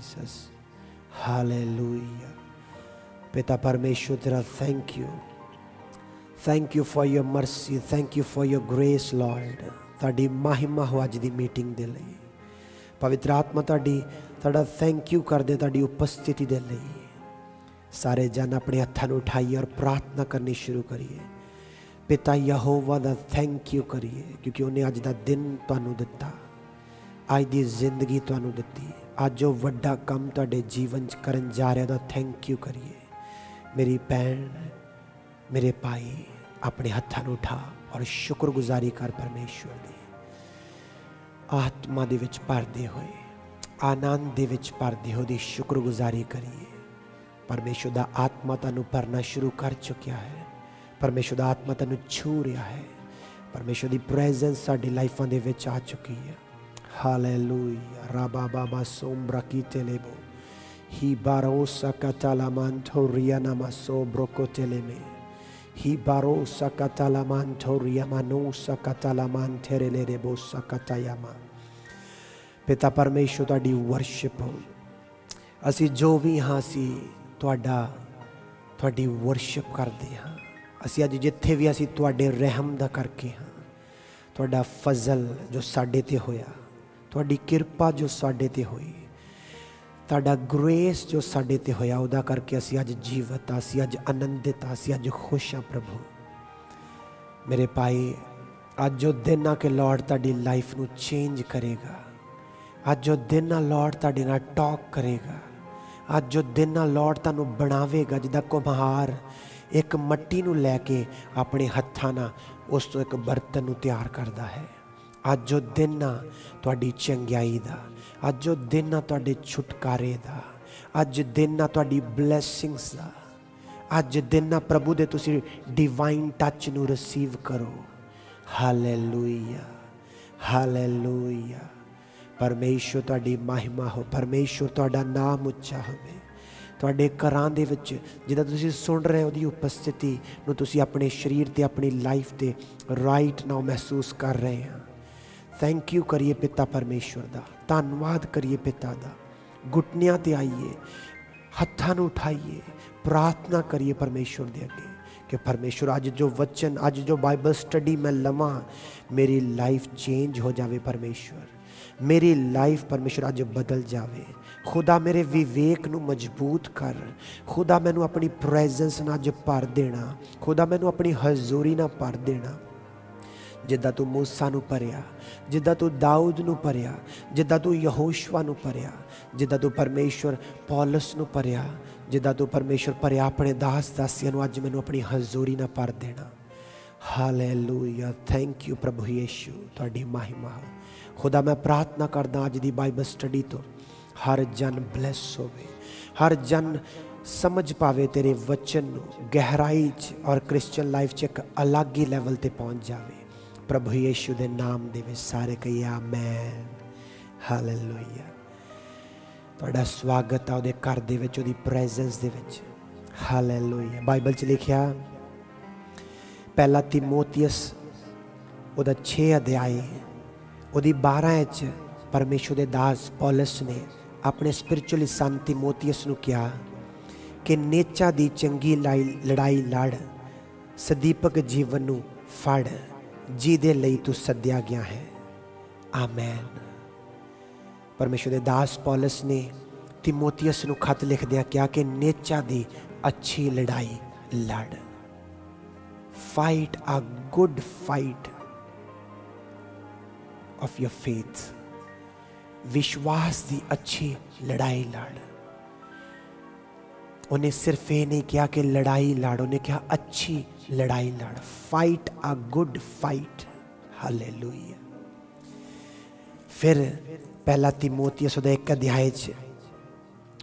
Jesus. Hallelujah. ਪਿਤਾ ਪਰਮੇਸ਼ਵਰ ਤੇਰਾ thank you thank you for your mercy. Thank you for your grace, lord. ਤੁਹਾਡੀ ਮਹਿਮਾ ਹੋ ਅੱਜ ਦੀ ਮੀਟਿੰਗ ਦੇ ਲਈ ਪਵਿੱਤਰ ਆਤਮਾ ਤੁਹਾਡੀ ਤੁਹਾਡਾ ਥੈਂਕ ਯੂ ਕਰਦੇ ਤੁਹਾਡੀ ਉਪਸਥਿਤੀ ਦੇ ਲਈ ਸਾਰੇ ਜਨ ਆਪਣੇ ਹੱਥਾਂ ਨੂੰ ਉਠਾਈਏ ਔਰ ਪ੍ਰਾਰਥਨਾ ਕਰਨੀ ਸ਼ੁਰੂ ਕਰੀਏ ਪਿਤਾ ਯਹੋਵਾ ਦਾ ਥੈਂਕ ਯੂ ਕਰੀਏ ਕਿਉਂਕਿ ਉਹਨੇ ਅੱਜ ਦਾ ਦਿਨ ਤੁਹਾਨੂੰ ਦਿੱਤਾ ਅੱਜ ਦੀ ਜ਼ਿੰਦਗੀ ਤੁਹਾਨੂੰ ਦਿੱਤੀ ਅੱਜ ਉਹ ਵੱਡਾ ਕੰਮ ਤੁਹਾਡੇ ਜੀਵਨ 'ਚ ਕਰਨ ਜਾ ਰਿਹਾ ਦਾ ਥੈਂਕ ਯੂ ਕਰੀਏ। ਮੇਰੀ ਭੈਣ, ਮੇਰੇ ਭਾਈ, ਆਪਣੇ ਹੱਥਾਂ ਨੂੰ ਉਠਾ ਔਰ ਸ਼ੁਕਰਗੁਜ਼ਾਰੀ ਕਰ ਪਰਮੇਸ਼ਵਰ ਦੀ। ਆਤਮਾ ਦੇ ਵਿੱਚ ਭਰਦੇ ਹੋਏ, ਆਨੰਦ ਦੇ ਵਿੱਚ ਭਰਦੇ ਹੋਏ ਦੀ ਸ਼ੁਕਰਗੁਜ਼ਾਰੀ ਕਰੀਏ। ਪਰਮੇਸ਼ਵਰ ਦਾ ਆਤਮਾ ਤੁਹਾਨੂੰ ਭਰਨਾ ਸ਼ੁਰੂ ਕਰ ਚੁੱਕਿਆ ਹੈ। ਪਰਮੇਸ਼ਵਰ ਦਾ ਆਤਮਾ ਤੁਹਾਨੂੰ ਛੂ ਰਿਹਾ ਹੈ। ਪਰਮੇਸ਼ਵਰ ਦੀ ਪ੍ਰੈਜ਼ੈਂਸ ਸਾਡੀ ਲਾਈਫਾਂ ਦੇ ਵਿੱਚ ਆ ਚੁੱਕੀ ਹੈ। ਹਾਲੇਲੂਇਆ ਰਾਬਾ ਬਾਬਾ ਸੋਮਬਰਾ ਕੀ telebo hi barosa catalamanto rianamaso brocoteleme hi barosa catalamanto riamanosa catalamanterele rebosa catayama ਪਿਤਾ ਪਰਮੇਸ਼ਵਰ ਤੁਹਾਡੀ ਵਰਸ਼ਿਪ ਹੋ ਅਸੀਂ ਜੋ ਵੀ ਹਾਂ ਸੀ ਤੁਹਾਡਾ ਤੁਹਾਡੀ ਵਰਸ਼ਿਪ ਕਰਦੇ ਹਾਂ ਅਸੀਂ ਅੱਜ ਜਿੱਥੇ ਵੀ ਅਸੀਂ ਤੁਹਾਡੇ ਰਹਿਮ ਦਾ ਕਰਕੇ ਹਾਂ ਤੁਹਾਡਾ ਫਜ਼ਲ ਜੋ ਸਾਡੇ ਤੇ ਹੋਇਆ ਤੁਹਾਡੀ ਕਿਰਪਾ ਜੋ ਸਾਡੇ ਤੇ ਹੋਈ, ਤੁਹਾਡਾ ਗ੍ਰੇਸ ਜੋ ਸਾਡੇ ਤੇ ਹੋਇਆ, ਉਹਦਾ ਕਰਕੇ ਅਸੀਂ ਅੱਜ ਜੀਵਤ ਆ ਅਸੀਂ ਅੱਜ ਆਨੰਦਿਤ ਆ ਅਸੀਂ ਅੱਜ ਖੁਸ਼ ਆ ਪ੍ਰਭੂ। ਮੇਰੇ ਭਾਈ, ਅੱਜ ਜੋ ਦਿਨ ਆ ਕਿ ਲਾਰਡ ਤੁਹਾਡੀ ਲਾਈਫ ਨੂੰ ਚੇਂਜ ਕਰੇਗਾ। ਅੱਜ ਜੋ ਦਿਨ ਆ ਲਾਰਡ ਤੁਹਾਡੇ ਨਾਲ ਟਾਕ ਕਰੇਗਾ। ਅੱਜ ਜੋ ਦਿਨ ਆ ਲਾਰਡ ਤੁਹਾਨੂੰ ਬਣਾਵੇਗਾ, ਜਿੱਦਾਂ ਕੁਮਹਾਰ ਇੱਕ ਮੱਟੀ ਨੂੰ ਲੈ ਕੇ ਆਪਣੇ ਹੱਥਾਂ ਨਾਲ ਉਸ ਤੋਂ ਇੱਕ ਬਰਤਨ ਨੂੰ ਤਿਆਰ ਕਰਦਾ ਹੈ। ਅੱਜ ਉਹ ਦਿਨ ਆ ਤੁਹਾਡੀ ਚੰਗਿਆਈ ਦਾ। ਅੱਜ ਉਹ ਦਿਨ ਆ ਤੁਹਾਡੇ ਛੁਟਕਾਰੇ ਦਾ। ਅੱਜ ਦਿਨ ਆ ਤੁਹਾਡੀ ਬਲੇਸਿੰਗਸ ਦਾ। ਅੱਜ ਦਿਨ ਆ ਪ੍ਰਭੂ ਦੇ ਤੁਸੀਂ ਡਿਵਾਈਨ ਟੱਚ ਨੂੰ ਰਿਸੀਵ ਕਰੋ। ਹਾਲੇਲੂਇਆ ਹਾਲੇਲੂਇਆ ਪਰਮੇਸ਼ਵਰ ਤੁਹਾਡੀ ਮਹਿਮਾ ਹੋ। ਪਰਮੇਸ਼ਵਰ ਤੁਹਾਡਾ ਨਾਮ ਉੱਚਾ ਹੋਵੇ। ਤੁਹਾਡੇ ਘਰਾਂ ਦੇ ਵਿੱਚ ਜਿੱਦਾਂ ਤੁਸੀਂ ਸੁਣ ਰਹੇ ਹੋ ਉਹਦੀ ਉਪਸਥਿਤੀ ਨੂੰ ਤੁਸੀਂ ਆਪਣੇ ਸਰੀਰ ਤੇ, ਆਪਣੀ ਲਾਈਫ ਤੇ ਰਾਈਟ ਨਾਓ ਮਹਿਸੂਸ ਕਰ ਰਹੇ ਹਾਂ। ਥੈਂਕ ਯੂ ਕਰੀਏ ਪਿਤਾ ਪਰਮੇਸ਼ਵਰ ਦਾ ਧੰਨਵਾਦ ਕਰੀਏ ਪਿਤਾ ਦਾ ਗੁੱਟਨਿਆਂ ਤੇ ਆਈਏ ਹੱਥਾਂ ਨੂੰ ਉਠਾਈਏ ਪ੍ਰਾਰਥਨਾ ਕਰੀਏ ਪਰਮੇਸ਼ਵਰ ਦੇ ਅੱਗੇ ਕਿ ਪਰਮੇਸ਼ਵਰ ਅੱਜ ਜੋ ਵਚਨ ਅੱਜ ਜੋ ਬਾਈਬਲ ਸਟੱਡੀ ਮੈਂ ਲਵਾਂ ਮੇਰੀ ਲਾਈਫ ਚੇਂਜ ਹੋ ਜਾਵੇ ਪਰਮੇਸ਼ਵਰ ਮੇਰੀ ਲਾਈਫ ਪਰਮੇਸ਼ਵਰ ਅੱਜ ਬਦਲ ਜਾਵੇ ਖੁਦਾ ਮੇਰੇ ਵਿਵੇਕ ਨੂੰ ਮਜ਼ਬੂਤ ਕਰ ਖੁਦਾ ਮੈਨੂੰ ਆਪਣੀ ਪ੍ਰੈਜ਼ੈਂਸ ਨਾਲ ਅੱਜ ਭਰ ਦੇਣਾ ਖੁਦਾ ਮੈਨੂੰ ਆਪਣੀ ਹਜ਼ੂਰੀ ਨਾਲ ਭਰ ਦੇਣਾ ਜਿੱਦਾਂ ਤੂੰ موسی ਨੂੰ ਭਰਿਆ ਜਿੱਦਾਂ ਤੂੰ ਦਾਊਦ ਨੂੰ ਭਰਿਆ ਜਿੱਦਾਂ ਤੂੰ ਯਹੋਸ਼ੂਆ ਨੂੰ ਭਰਿਆ ਜਿੱਦਾਂ ਤੂੰ ਪਰਮੇਸ਼ਵਰ ਪੌਲਸ ਨੂੰ ਭਰਿਆ ਜਿੱਦਾਂ ਤੂੰ ਪਰਮੇਸ਼ਵਰ ਭਰਿਆ ਆਪਣੇ ਦਾਸ ਦਾਸੀਆਂ ਨੂੰ ਅੱਜ ਮੈਨੂੰ ਆਪਣੀ ਹਜ਼ੂਰੀ ਨਾਲ ਭਰ ਦੇਣਾ ਹਾਲੇਲੂਇਆ ਥੈਂਕ ਯੂ ਪ੍ਰਭੂ ਯੀਸ਼ੂ ਤੁਹਾਡੀ ਮਹਿਮਾ ਹੋ ਖੁਦਾ ਮੈਂ ਪ੍ਰਾਰਥਨਾ ਕਰਦਾ ਅੱਜ ਦੀ ਬਾਈਬਲ ਸਟੱਡੀ ਤੋਂ ਹਰ ਜਨ ਬਲੈਸ ਹੋਵੇ ਹਰ ਜਨ ਸਮਝ ਪਾਵੇ ਤੇਰੇ ਵਚਨ ਨੂੰ ਗਹਿਰਾਈ 'ਚ ਔਰ ਕ੍ਰਿਸਚੀਅਨ ਲਾਈਫ 'ਚ ਇੱਕ ਅਲੱਗ ਹੀ ਲੈਵਲ ਤੇ ਪਹੁੰਚ ਜਾਵੇ ਪ੍ਰਭੂ ਯੀਸ਼ੂ ਦੇ ਨਾਮ ਦੇ ਵਿੱਚ ਸਾਰੇ ਕਹੀਏ ਆਮੇਨ। ਹਾਲੇਲੂਇਆ ਤੁਹਾਡਾ ਸਵਾਗਤ ਆ ਉਹਦੇ ਘਰ ਦੇ ਵਿੱਚ, ਉਹਦੀ ਪ੍ਰੈਜ਼ੈਂਸ ਦੇ ਵਿੱਚ। ਹਾਲੇਲੂਇਆ ਬਾਈਬਲ 'ਚ ਲਿਖਿਆ, ਪਹਿਲਾ ਤਿਮੋਥੀਅਸ, ਉਹਦਾ 6 ਅਧਿਆਇ ਉਹਦੀ 12 ਵਿੱਚ ਪਰਮੇਸ਼ਰ ਦੇ ਦਾਸ ਪੌਲਸ ਨੇ ਆਪਣੇ ਸਪਿਰਚੁਅਲੀ ਸਨ ਤਿਮੋਥੀਅਸ ਨੂੰ ਕਿਹਾ ਕਿ ਨੇਚਾ ਦੀ ਚੰਗੀ ਲੜਾਈ ਲੜ, ਸਦੀਪਕ ਜੀਵਨ ਨੂੰ ਫੜ। ਜਿਹਦੇ ਲਈ ਤੂੰ ਸੱਦਿਆ ਗਿਆ ਹੈ ਆਮੇਨ ਪਰਮੇਸ਼ਰ ਦੇ ਦਾਸ ਪੌਲਸ ਨੇ ਤਿਮੋਥੀਅਸ ਨੂੰ ਖਤ ਲਿਖਦਿਆਂ ਕਿਹਾ ਕਿ ਨੇਚਾ ਦੀ ਅੱਛੀ ਲੜਾਈ ਲੜ fight a good fight of your faith ਵਿਸ਼ਵਾਸ ਦੀ ਅੱਛੀ ਲੜਾਈ ਲੜ ਉਹਨੇ ਸਿਰਫ ਇਹ ਨਹੀਂ ਕਿਹਾ ਕਿ ਲੜਾਈ ਲੜ ਉਹਨੇ ਕਿਹਾ ਅੱਛੀ ਲੜਾਈ ਲੜ fight a good fight hallelujah ਫਿਰ ਪਹਿਲਾ ਤਿਮੋਥੀਅਸ ਉਹਦਾ ਇੱਕ ਅਧਿਆਇ 'ਚ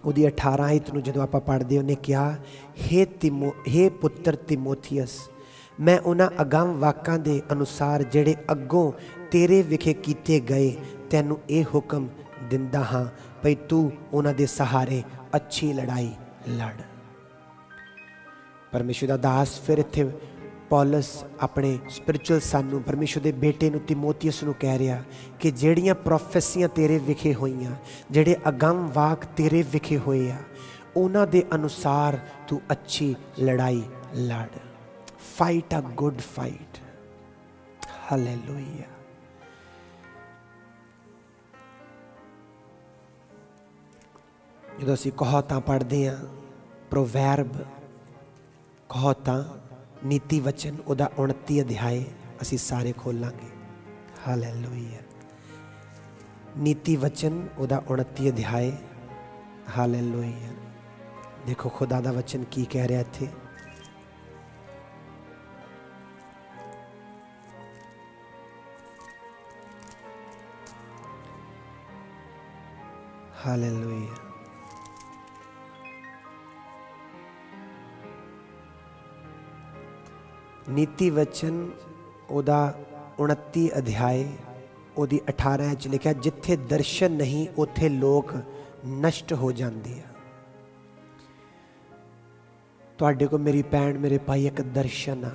ਉਹਦੀ 18 ਆਇਤ ਨੂੰ ਜਦੋਂ ਆਪਾਂ ਪੜ੍ਹਦੇ ਉਹਨੇ ਕਿਹਾ हे ਤਿਮੋ हे ਪੁੱਤਰ ਤਿਮੋਥੀਅਸ ਮੈਂ ਉਹਨਾਂ ਅਗੰਮ ਵਾਕਾਂ ਦੇ ਅਨੁਸਾਰ ਜਿਹੜੇ ਅੱਗੋਂ ਤੇਰੇ ਵਿਖੇ ਕੀਤੇ ਗਏ ਤੈਨੂੰ ਇਹ ਹੁਕਮ ਦਿੰਦਾ ਹਾਂ ਭਈ ਤੂੰ ਉਹਨਾਂ ਦੇ ਸਹਾਰੇ ਅੱਛੀ ਲੜਾਈ ਲੜ। ਪਰਮੇਸ਼ਰ ਦਾ ਦਾਸ ਫਿਰ ਇੱਥੇ ਪੌਲਸ ਆਪਣੇ ਸਪਿਰਚੁਅਲ ਸਨ ਨੂੰ, ਪਰਮੇਸ਼ਰ ਦੇ ਬੇਟੇ ਨੂੰ, ਤਿਮੋਥੀਅਸ ਨੂੰ ਕਹਿ ਰਿਹਾ ਕਿ ਜਿਹੜੀਆਂ ਪ੍ਰੋਫੈਸੀਆਂ ਤੇਰੇ ਵਿਖੇ ਹੋਈਆਂ, ਜਿਹੜੇ ਅਗੰਮ ਵਾਕ ਤੇਰੇ ਵਿਖੇ ਹੋਏ ਆ, ਉਹਨਾਂ ਦੇ ਅਨੁਸਾਰ ਤੂੰ ਅੱਛੀ ਲੜਾਈ ਲੜ। Fight a good fight hallelujah ਜਦੋਂ ਅਸੀਂ ਕਹਾਵਤਾਂ ਪੜ੍ਹਦੇ ਆ ਪ੍ਰੋਵਰਬ ਕਹਾਵਤਾਂ ਨੀਤੀ ਵਚਨ ਉਹਦਾ 29 ਅਧਿਆਏ ਅਸੀਂ ਸਾਰੇ ਖੋਲਾਂਗੇ। ਹਾਲੇਲੂਇਆ ਨੀਤੀ ਵਚਨ ਉਹਦਾ 29 ਅਧਿਆਏ। ਹਾਲੇਲੂਇਆ ਦੇਖੋ ਖੁਦਾ ਦਾ ਵਚਨ ਕੀ ਕਹਿ ਰਿਹਾ ਇੱਥੇ। ਹਾਲੇਲੂਇਆ ਨੀਤੀ ਵਚਨ ਉਹਦਾ 29 ਅਧਿਆਏ, ਉਹਦੀ 18 ਚ ਲਿਖਿਆ, ਜਿੱਥੇ ਦਰਸ਼ਨ ਨਹੀਂ, ਉੱਥੇ ਲੋਕ ਨਸ਼ਟ ਹੋ ਜਾਂਦੇ ਆ। ਤੁਹਾਡੇ ਕੋ ਮੇਰੀ ਭੈਣ, ਮੇਰੇ ਭਾਈ ਇੱਕ ਦਰਸ਼ਨ ਆ।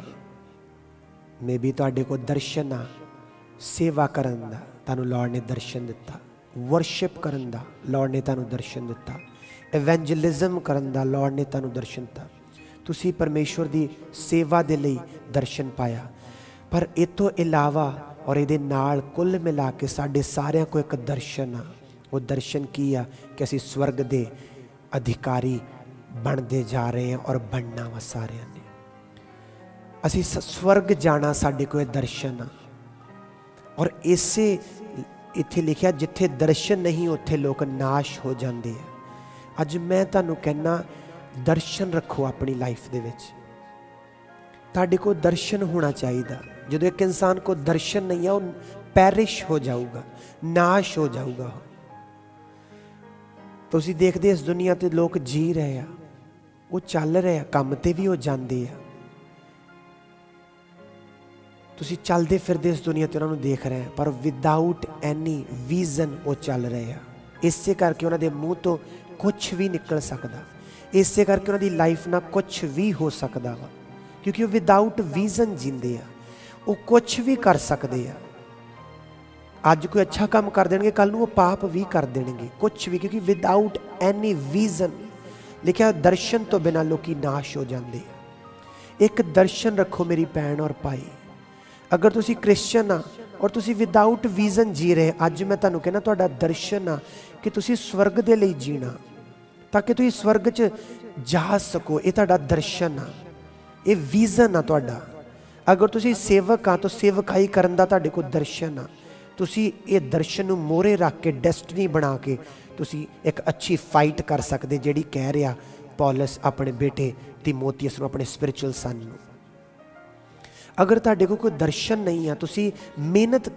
ਮੇਬੀ ਤੁਹਾਡੇ ਕੋ ਦਰਸ਼ਨ ਆ, ਸੇਵਾ ਕਰਨ ਦਾ, ਤੁਹਾਨੂੰ ਲਾਰਡ ਨੇ ਦਰਸ਼ਨ ਦਿੱਤਾ। ਵਰਸ਼ਿਪ ਕਰਨ ਦਾ ਲਾਰਡ ਨੇ ਤੁਹਾਨੂੰ ਦਰਸ਼ਨ ਦਿੱਤਾ। ਇਵੈਂਜਲਿਜ਼ਮ ਕਰਨ ਦਾ ਲਾਰਡ ਨੇ ਤੁਹਾਨੂੰ ਦਰਸ਼ਨ ਦਿੱਤਾ। ਤੁਸੀਂ ਪਰਮੇਸ਼ਵਰ ਦੀ ਸੇਵਾ ਦੇ ਲਈ ਦਰਸ਼ਨ ਪਾਇਆ। ਪਰ ਇਹ ਤੋਂ ਇਲਾਵਾ ਔਰ ਇਹਦੇ ਨਾਲ ਕੁੱਲ ਮਿਲਾ ਕੇ ਸਾਡੇ ਸਾਰਿਆਂ ਕੋ ਇੱਕ ਦਰਸ਼ਨ ਆ। ਉਹ ਦਰਸ਼ਨ ਕੀ ਆ? ਕਿ ਅਸੀਂ ਸਵਰਗ ਦੇ ਅਧਿਕਾਰੀ ਬਣਦੇ ਜਾ ਰਹੇ ਹਾਂ ਔਰ ਬਣਨਾ ਵਾ ਸਾਰਿਆਂ ਨੇ। ਅਸੀਂ ਸਵਰਗ ਜਾਣਾ ਸਾਡੇ ਕੋਲ ਦਰਸ਼ਨ ਆ। ਔਰ ਇਸੇ ਇੱਥੇ ਲਿਖਿਆ, ਜਿੱਥੇ ਦਰਸ਼ਨ ਨਹੀਂ, ਉੱਥੇ ਲੋਕ ਨਾਸ਼ ਹੋ ਜਾਂਦੇ ਆ। ਅੱਜ ਮੈਂ ਤੁਹਾਨੂੰ ਕਹਿਣਾ ਦਰਸ਼ਨ ਰੱਖੋ ਆਪਣੀ ਲਾਈਫ ਦੇ ਵਿੱਚ। ਤੁਹਾਡੇ ਕੋਲ ਦਰਸ਼ਨ ਹੋਣਾ ਚਾਹੀਦਾ। ਜਦੋਂ ਇੱਕ ਇਨਸਾਨ ਕੋ ਦਰਸ਼ਨ ਨਹੀਂ ਆ, ਉਹ ਪੈਰਿਸ਼ ਹੋ ਜਾਊਗਾ, ਨਾਸ਼ ਹੋ ਜਾਊਗਾ ਤੁਸੀਂ ਦੇਖਦੇ ਇਸ ਦੁਨੀਆ ਤੇ ਲੋਕ ਜੀ ਰਹੇ ਆ, ਉਹ ਚੱਲ ਰਹੇ ਆ, ਕੰਮ ਤੇ ਵੀ ਉਹ ਜਾਂਦੇ ਆ। ਤੁਸੀਂ ਚੱਲਦੇ ਫਿਰਦੇ ਇਸ ਦੁਨੀਆ ਤੇ ਉਹਨਾਂ ਨੂੰ ਦੇਖ ਰਹੇ ਆ, ਪਰ ਵਿਦਆਊਟ ਐਨੀ ਵਿਜ਼ਨ ਉਹ ਚੱਲ ਰਹੇ ਆ। ਇਸੇ ਕਰਕੇ ਉਹਨਾਂ ਦੇ ਮੂੰਹ ਤੋਂ ਕੁਝ ਵੀ ਨਿਕਲ ਸਕਦਾ। ਇਸੇ ਕਰਕੇ ਉਹਨਾਂ ਦੀ ਲਾਈਫ ਨਾਲ ਕੁਝ ਵੀ ਹੋ ਸਕਦਾ ਵਾ। ਕਿਉਂਕਿ ਉਹ ਵਿਦਆਊਟ ਵਿਜ਼ਨ ਜਿੰਦੇ ਆ। ਉਹ ਕੁਝ ਵੀ ਕਰ ਸਕਦੇ ਆ। ਅੱਜ ਕੋਈ ਅੱਛਾ ਕੰਮ ਕਰ ਦੇਣਗੇ ਕੱਲ ਨੂੰ ਉਹ ਪਾਪ ਵੀ ਕਰ ਦੇਣਗੇ। ਕੁਝ ਵੀ, ਕਿਉਂਕਿ ਵਿਦਆਊਟ ਐਨੀ ਵਿਜ਼ਨ ਲਿਖਿਆ, ਦਰਸ਼ਨ ਤੋਂ ਬਿਨਾ ਲੋਕੀ ਨਾਸ਼ ਹੋ ਜਾਂਦੇ ਇੱਕ ਦਰਸ਼ਨ ਰੱਖੋ ਮੇਰੀ ਭੈਣ ਔਰ ਭਾਈ। ਅਗਰ ਤੁਸੀਂ ਕ੍ਰਿਸਚੀਅਨ ਆ ਔਰ ਤੁਸੀਂ ਵਿਦਆਊਟ ਵਿਜ਼ਨ ਜੀ ਰਹੇ, ਅੱਜ ਮੈਂ ਤੁਹਾਨੂੰ ਕਹਿੰਦਾ ਤੁਹਾਡਾ ਦਰਸ਼ਨ ਆ ਕਿ ਤੁਸੀਂ ਸਵਰਗ ਦੇ ਲਈ ਜੀਣਾ। ਤਾਂ ਕਿ ਤੁਸੀਂ ਸਵਰਗ 'ਚ ਜਾ ਸਕੋ। ਇਹ ਤੁਹਾਡਾ ਦਰਸ਼ਨ ਆ। ਇਹ ਵਿਜ਼ਨ ਆ ਤੁਹਾਡਾ। ਅਗਰ ਤੁਸੀਂ ਸੇਵਕ ਆ, ਤਾਂ ਸੇਵਕਾਈ ਕਰਨ ਦਾ ਤੁਹਾਡੇ ਕੋਲ ਦਰਸ਼ਨ ਆ। ਤੁਸੀਂ ਇਹ ਦਰਸ਼ਨ ਨੂੰ ਮੋਰੇ ਰੱਖ ਕੇ ਡੈਸਟਨੀ ਬਣਾ ਕੇ, ਤੁਸੀਂ ਇੱਕ ਅੱਛੀ ਫਾਈਟ ਕਰ ਸਕਦੇ, ਜਿਹੜੀ ਕਹਿ ਰਿਹਾ ਪੌਲਸ ਆਪਣੇ ਬੇਟੇ ਤਿਮੋਥੀਅਸ ਨੂੰ, ਆਪਣੇ ਸਪਿਰਚੁਅਲ ਸਨ ਨੂੰ। ਅਗਰ ਤੁਹਾਡੇ ਕੋਲ ਕੋਈ ਦਰਸ਼ਨ ਨਹੀਂ ਆ, ਤੁਸੀਂ ਮਿਹਨਤ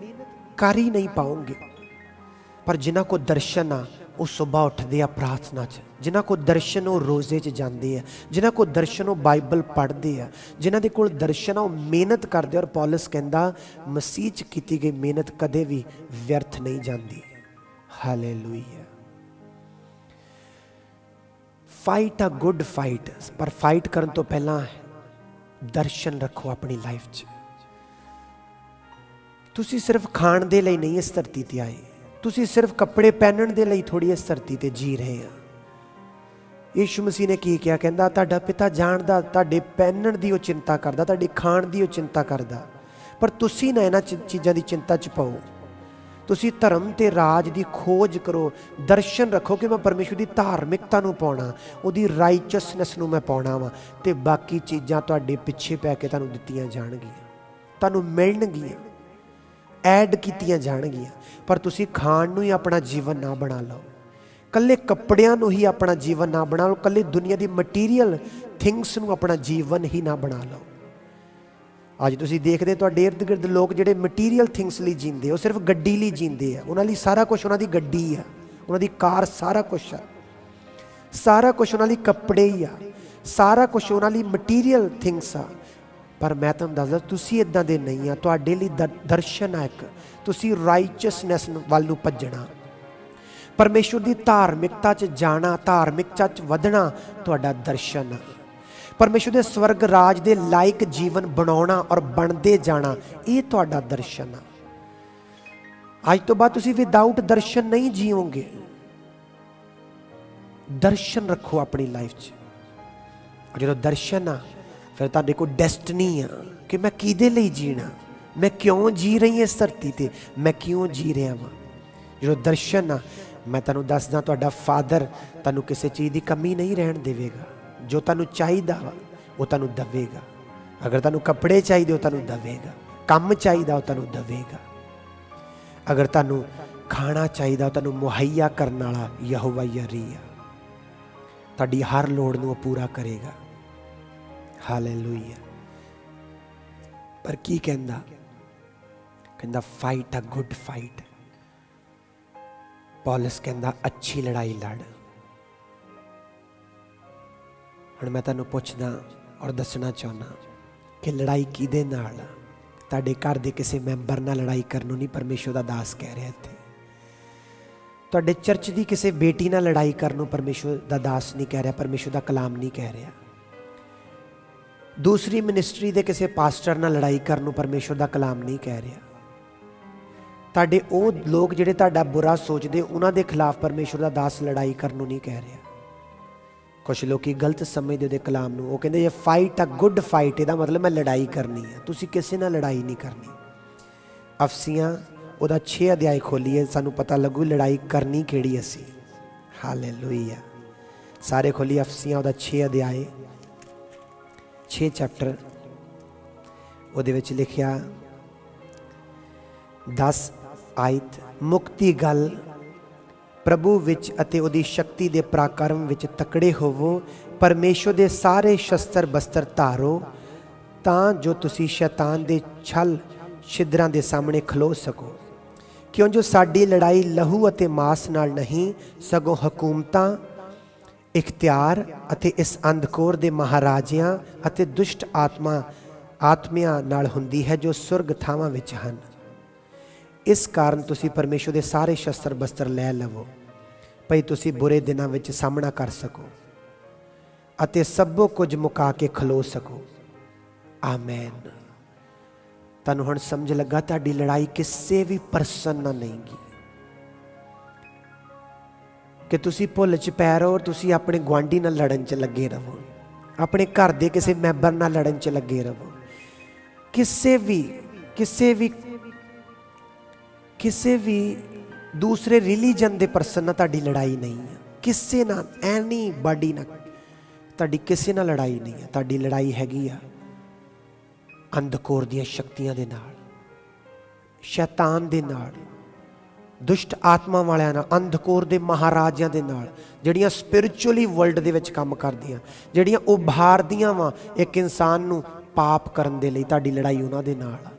ਕਰ ਹੀ ਨਹੀਂ ਪਾਓਗੇ। ਪਰ ਜਿਨ੍ਹਾਂ ਕੋ ਦਰਸ਼ਨ ਆ ਉਹ ਸਵੇਰ ਉੱਠਦੇ ਆ ਪ੍ਰਾਰਥਨਾ 'ਚ। ਜਿਨ੍ਹਾਂ ਕੋ ਦਰਸ਼ਨ ਉਹ ਰੋਜ਼ੇ 'ਚ ਜਾਂਦੇ ਆ। ਜਿਨ੍ਹਾਂ ਕੋ ਦਰਸ਼ਨ ਉਹ ਬਾਈਬਲ ਪੜ੍ਹਦੇ ਆ। ਜਿਨ੍ਹਾਂ ਦੇ ਕੋਲ ਦਰਸ਼ਨ ਆ ਉਹ ਮਿਹਨਤ ਕਰਦੇ ਔਰ ਪੌਲਸ ਕਹਿੰਦਾ, ਮਸੀਹ 'ਚ ਕੀਤੀ ਗਈ ਮਿਹਨਤ ਕਦੇ ਵੀ ਵਿਅਰਥ ਨਹੀਂ ਜਾਂਦੀ। Hallelujah fight a good fight ਪਰ ਫਾਈਟ ਕਰਨ ਤੋਂ ਪਹਿਲਾਂ ਦਰਸ਼ਨ ਰੱਖੋ ਆਪਣੀ ਲਾਈਫ 'ਚ। ਤੁਸੀਂ ਸਿਰਫ ਖਾਣ ਦੇ ਲਈ ਨਹੀਂ ਇਸ ਧਰਤੀ ਤੇ ਆਏ। ਤੁਸੀਂ ਸਿਰਫ ਕੱਪੜੇ ਪਹਿਨਣ ਦੇ ਲਈ ਥੋੜੀ ਇਸ ਧਰਤੀ ਤੇ ਜੀ ਰਹੇ ਆ। ਯੀਸ਼ੂ ਮਸੀਹ ਨੇ ਕੀ ਕਿਹਾ? ਕਹਿੰਦਾ, ਤੁਹਾਡਾ ਪਿਤਾ ਜਾਣਦਾ, ਤੁਹਾਡੇ ਪਹਿਨਣ ਦੀ ਉਹ ਚਿੰਤਾ ਕਰਦਾ, ਤੁਹਾਡੇ ਖਾਣ ਦੀ ਉਹ ਚਿੰਤਾ ਕਰਦਾ। ਪਰ ਤੁਸੀਂ ਨਾ ਇਹਨਾਂ ਚੀਜ਼ਾਂ ਦੀ ਚਿੰਤਾ ਚ ਪਾਓ। ਤੁਸੀਂ ਧਰਮ ਤੇ ਰਾਜ ਦੀ ਖੋਜ ਕਰੋ। ਦਰਸ਼ਨ ਰੱਖੋ ਕਿ ਮੈਂ ਪਰਮੇਸ਼ਰ ਦੀ ਧਾਰਮਿਕਤਾ ਨੂੰ ਪਾਉਣਾ, ਉਹਦੀ ਰਾਈਚਸਨੈਸ ਨੂੰ ਮੈਂ ਪਾਉਣਾ ਵਾ ਤੇ ਬਾਕੀ ਚੀਜ਼ਾਂ ਤੁਹਾਡੇ ਪਿੱਛੇ ਪੈ ਕੇ ਤੁਹਾਨੂੰ ਦਿੱਤੀਆਂ ਜਾਣਗੀਆਂ, ਤੁਹਾਨੂੰ ਮਿਲਣਗੀਆਂ। ਐਡ ਕੀਤੀਆਂ ਜਾਣਗੀਆਂ, ਪਰ ਤੁਸੀਂ ਖਾਣ ਨੂੰ ਹੀ ਆਪਣਾ ਜੀਵਨ ਨਾ ਬਣਾ ਲਓ। ਕੱਲੇ ਕੱਪੜਿਆਂ ਨੂੰ ਹੀ ਆਪਣਾ ਜੀਵਨ ਨਾ ਬਣਾ ਲਓ ਕੱਲੇ ਦੁਨੀਆ ਦੀ ਮਟੀਰੀਅਲ ਥਿੰਗਸ ਨੂੰ ਆਪਣਾ ਜੀਵਨ ਹੀ ਨਾ ਬਣਾ ਲਓ। ਅੱਜ ਤੁਸੀਂ ਦੇਖਦੇ ਤੁਹਾਡੇ ਇਰਦ ਗਿਰਦ ਲੋਕ ਜਿਹੜੇ ਮਟੀਰੀਅਲ ਥਿੰਗਸ ਲਈ ਜੀਂਦੇ ਉਹ ਸਿਰਫ ਗੱਡੀ ਲਈ ਜੀਂਦੇ ਆ। ਉਹਨਾਂ ਲਈ ਸਾਰਾ ਕੁਝ ਉਹਨਾਂ ਦੀ ਗੱਡੀ ਆ, ਉਹਨਾਂ ਦੀ ਕਾਰ ਸਾਰਾ ਕੁਝ ਆ। ਸਾਰਾ ਕੁਝ ਉਹਨਾਂ ਲਈ ਕੱਪੜੇ ਹੀ ਆ। ਸਾਰਾ ਕੁਝ ਉਹਨਾਂ ਲਈ ਮਟੀਰੀਅਲ ਥਿੰਗਸ ਆ। ਪਰ ਮੈਂ ਤੁਹਾਨੂੰ ਦੱਸਦਾ, ਤੁਸੀਂ ਇਦਾਂ ਦੇ ਨਹੀਂ ਆ। ਤੁਹਾਡੇ ਲਈ ਦਰਸ਼ਨ ਆ ਇੱਕ। ਤੁਸੀਂ ਰਾਈਚਸਨੈਸ ਵੱਲ ਨੂੰ ਭੱਜਣਾ। ਪਰਮੇਸ਼ਵਰ ਦੀ ਧਾਰਮਿਕਤਾ 'ਚ ਜਾਣਾ, ਧਾਰਮਿਕਤਾ 'ਚ ਵਧਣਾ ਤੁਹਾਡਾ ਦਰਸ਼ਨ ਆ। ਪਰਮੇਸ਼ਰ ਦੇ ਸਵਰਗ ਰਾਜ ਦੇ ਲਾਇਕ ਜੀਵਨ ਬਣਾਉਣਾ ਔਰ ਬਣਦੇ ਜਾਣਾ, ਇਹ ਤੁਹਾਡਾ ਦਰਸ਼ਨ ਆ। ਅੱਜ ਤੋਂ ਬਾਅਦ ਤੁਸੀਂ ਵਿਦਆਊਟ ਦਰਸ਼ਨ ਨਹੀਂ ਜੀਓਗੇ। ਦਰਸ਼ਨ ਰੱਖੋ ਆਪਣੀ ਲਾਈਫ 'ਚ। ਜਦੋਂ ਦਰਸ਼ਨ ਆ ਫਿਰ ਤੁਹਾਡੇ ਕੋਲ ਡੈਸਟਨੀ ਆ ਕਿ ਮੈਂ ਕਿਹਦੇ ਲਈ ਜੀਣਾ? ਮੈਂ ਕਿਉਂ ਜੀ ਰਹੀ ਹਾਂ ਇਸ ਧਰਤੀ ਤੇ? ਮੈਂ ਕਿਉਂ ਜੀ ਰਿਹਾ ਵਾਂ? ਜਦੋਂ ਦਰਸ਼ਨ ਆ, ਮੈਂ ਤੁਹਾਨੂੰ ਦੱਸਦਾ ਤੁਹਾਡਾ ਫਾਦਰ ਤੁਹਾਨੂੰ ਕਿਸੇ ਚੀਜ਼ ਦੀ ਕਮੀ ਨਹੀਂ ਰਹਿਣ ਦੇਵੇਗਾ। ਜੋ ਤੁਹਾਨੂੰ ਚਾਹੀਦਾ ਵਾ, ਉਹ ਤੁਹਾਨੂੰ ਦਵੇਗਾ। ਅਗਰ ਤੁਹਾਨੂੰ ਕੱਪੜੇ ਚਾਹੀਦੇ, ਉਹ ਤੁਹਾਨੂੰ ਦਵੇਗਾ। ਕੰਮ ਚਾਹੀਦਾ, ਉਹ ਤੁਹਾਨੂੰ ਦਵੇਗਾ। ਅਗਰ ਤੁਹਾਨੂੰ ਖਾਣਾ ਚਾਹੀਦਾ, ਉਹ ਤੁਹਾਨੂੰ ਮੁਹੱਈਆ ਕਰਨ ਵਾਲਾ ਯਹੋਵਾ ਯਰੀ ਆ ਤੁਹਾਡੀ ਹਰ ਲੋੜ ਨੂੰ ਉਹ ਪੂਰਾ ਕਰੇਗਾ। ਹਾਲੇਲੂਇਆ ਪਰ ਕੀ ਕਹਿੰਦਾ ਕਹਿੰਦਾ ਫਾਈਟ ਅ ਗੁੱਡ ਫਾਈਟ ਪੌਲਸ ਕਹਿੰਦਾ ਅੱਛੀ ਲੜਾਈ ਲੜ ਹੁਣ ਮੈਂ ਤੁਹਾਨੂੰ ਪੁੱਛਦਾ ਔਰ ਦੱਸਣਾ ਚਾਹੁੰਦਾ ਕਿ ਲੜਾਈ ਕਿਹਦੇ ਨਾਲ ਤੁਹਾਡੇ ਘਰ ਦੇ ਕਿਸੇ ਮੈਂਬਰ ਨਾਲ ਲੜਾਈ ਕਰਨ ਨੂੰ ਨਹੀਂ ਪਰਮੇਸ਼ਰ ਦਾ ਦਾਸ ਕਹਿ ਰਿਹਾ ਇੱਥੇ ਤੁਹਾਡੇ ਚਰਚ ਦੀ ਕਿਸੇ ਬੇਟੀ ਨਾਲ ਲੜਾਈ ਕਰਨ ਨੂੰ ਪਰਮੇਸ਼ਰ ਦਾ ਦਾਸ ਨਹੀਂ ਕਹਿ ਰਿਹਾ ਪਰਮੇਸ਼ਰ ਦਾ ਕਲਾਮ ਨਹੀਂ ਕਹਿ ਰਿਹਾ ਦੂਸਰੀ ਮਿਨਿਸਟਰੀ ਦੇ ਕਿਸੇ ਪਾਸਟਰ ਨਾਲ ਲੜਾਈ ਕਰਨ ਨੂੰ ਪਰਮੇਸ਼ਰ ਦਾ ਕਲਾਮ ਨਹੀਂ ਕਹਿ ਰਿਹਾ। ਤੁਹਾਡੇ ਉਹ ਲੋਕ ਜਿਹੜੇ ਤੁਹਾਡਾ ਬੁਰਾ ਸੋਚਦੇ, ਉਹਨਾਂ ਦੇ ਖਿਲਾਫ ਪਰਮੇਸ਼ਰ ਦਾ ਦਾਸ ਲੜਾਈ ਕਰਨ ਨੂੰ ਨਹੀਂ ਕਹਿ ਰਿਹਾ। ਕੁਝ ਲੋਕੀ ਗਲਤ ਸਮਝਦੇ ਉਹਦੇ ਕਲਾਮ ਨੂੰ। ਉਹ ਕਹਿੰਦੇ, ਇਹ ਫਾਈਟ ਆ ਗੁੱਡ ਫਾਈਟ ਇਹਦਾ ਮਤਲਬ ਮੈਂ ਲੜਾਈ ਕਰਨੀ ਹੈ ਤੁਸੀਂ ਕਿਸੇ ਨਾਲ ਲੜਾਈ ਨਹੀਂ ਕਰਨੀ। ਅਫਸੀਆਂ, ਉਹਦਾ 6 ਅਧਿਆਇ ਖੋਲੀਏ, ਸਾਨੂੰ ਪਤਾ ਲੱਗੂ ਲੜਾਈ ਕਰਨੀ ਕਿਹੜੀ ਅਸੀਂ। ਹਾਲੇਲੂਇਆ ਸਾਰੇ ਖੋਲੀ ਅਫਸੀਆਂ, ਉਹਦਾ 6 ਅਧਿਆਇ। 6 ਚੈਪਟਰ ਉਹਦੇ ਵਿੱਚ ਲਿਖਿਆ 10 ਆਇਤ ਮੁਕਤੀ ਗੱਲ, ਪ੍ਰਭੂ ਵਿੱਚ ਅਤੇ ਉਹਦੀ ਸ਼ਕਤੀ ਦੇ ਪ੍ਰਾਕਰਮ ਵਿੱਚ ਤਕੜੇ ਹੋਵੋ, ਪਰਮੇਸ਼ਰ ਦੇ ਸਾਰੇ ਸ਼ਸਤਰ ਬਸਤਰ ਧਾਰੋ, ਤਾਂ ਜੋ ਤੁਸੀਂ ਸ਼ੈਤਾਨ ਦੇ ਛਲ ਛਿਦਰਾਂ ਦੇ ਸਾਹਮਣੇ ਖਲੋ ਸਕੋ। ਕਿਉਂ ਜੋ ਸਾਡੀ ਲੜਾਈ ਲਹੂ ਅਤੇ ਮਾਸ ਨਾਲ ਨਹੀਂ, ਸਗੋਂ ਹਕੂਮਤਾਂ ਇਖਤਿਆਰ ਅਤੇ ਇਸ ਅੰਧਕੋਰ ਦੇ ਮਹਾਰਾਜਿਆਂ ਅਤੇ ਦੁਸ਼ਟ ਆਤਮਾ, ਆਤਮਿਆਂ ਨਾਲ ਹੁੰਦੀ ਹੈ ਜੋ ਸੁਰਗ ਥਾਵਾਂ ਵਿੱਚ ਹਨ। ਇਸ ਕਾਰਨ ਤੁਸੀਂ ਪਰਮੇਸ਼ਰ ਦੇ ਸਾਰੇ ਸ਼ਸਤਰ ਬਸਤਰ ਲੈ ਲਵੋ, ਭਈ ਤੁਸੀਂ ਬੁਰੇ ਦਿਨਾਂ ਵਿੱਚ ਸਾਹਮਣਾ ਕਰ ਸਕੋ ਅਤੇ ਸਭੋ ਕੁਝ ਮੁਕਾ ਕੇ ਖਲੋ ਸਕੋ। ਆਮੇਨ। ਤੁਹਾਨੂੰ ਹੁਣ ਸਮਝ ਲੱਗਾ ਤੁਹਾਡੀ ਲੜਾਈ ਕਿਸੇ ਵੀ ਪਰਸਨ ਨਾਲ ਨਹੀਂਗੀ ਕਿ ਤੁਸੀਂ ਭੁੱਲ ਚ ਪੈ ਰਹੋ ਔਰ ਤੁਸੀਂ ਆਪਣੇ ਗਵਾਂਢੀ ਨਾਲ ਲੜਨ ਚ ਲੱਗੇ ਰਹੋ। ਆਪਣੇ ਘਰ ਦੇ ਕਿਸੇ ਮੈਂਬਰ ਨਾਲ ਲੜਨ ਚ ਲੱਗੇ ਰਹੋ। ਕਿਸੇ ਵੀ ਕਿਸੇ ਵੀ ਕਿਸੇ ਵੀ ਦੂਸਰੇ ਰਿਲੀਜਨ ਦੇ ਪਰਸਨ ਨਾਲ ਤੁਹਾਡੀ ਲੜਾਈ ਨਹੀਂ ਹੈ ਕਿਸੇ ਨਾਲ, ਐਨੀ ਬਾਡੀ ਨਾਲ ਤੁਹਾਡੀ ਕਿਸੇ ਨਾਲ ਲੜਾਈ ਨਹੀਂ ਹੈ ਤੁਹਾਡੀ ਲੜਾਈ ਹੈਗੀ ਆ ਅੰਧਕੋਰ ਦੀਆਂ ਸ਼ਕਤੀਆਂ ਦੇ ਨਾਲ, ਸ਼ੈਤਾਨ ਦੇ ਨਾਲ ਦੁਸ਼ਟ ਆਤਮਾ ਵਾਲਿਆਂ ਨਾਲ, ਅੰਧਕੋਰ ਦੇ ਮਹਾਰਾਜਿਆਂ ਦੇ ਨਾਲ, ਜਿਹੜੀਆਂ ਸਪਿਰਚੁਅਲੀ ਵਰਲਡ ਦੇ ਵਿੱਚ ਕੰਮ ਕਰਦੀਆਂ, ਜਿਹੜੀਆਂ ਉਭਾਰਦੀਆਂ ਵਾ ਇੱਕ ਇਨਸਾਨ ਨੂੰ ਪਾਪ ਕਰਨ ਦੇ ਲਈ ਤੁਹਾਡੀ ਲੜਾਈ ਉਹਨਾਂ ਦੇ ਨਾਲ ਆ।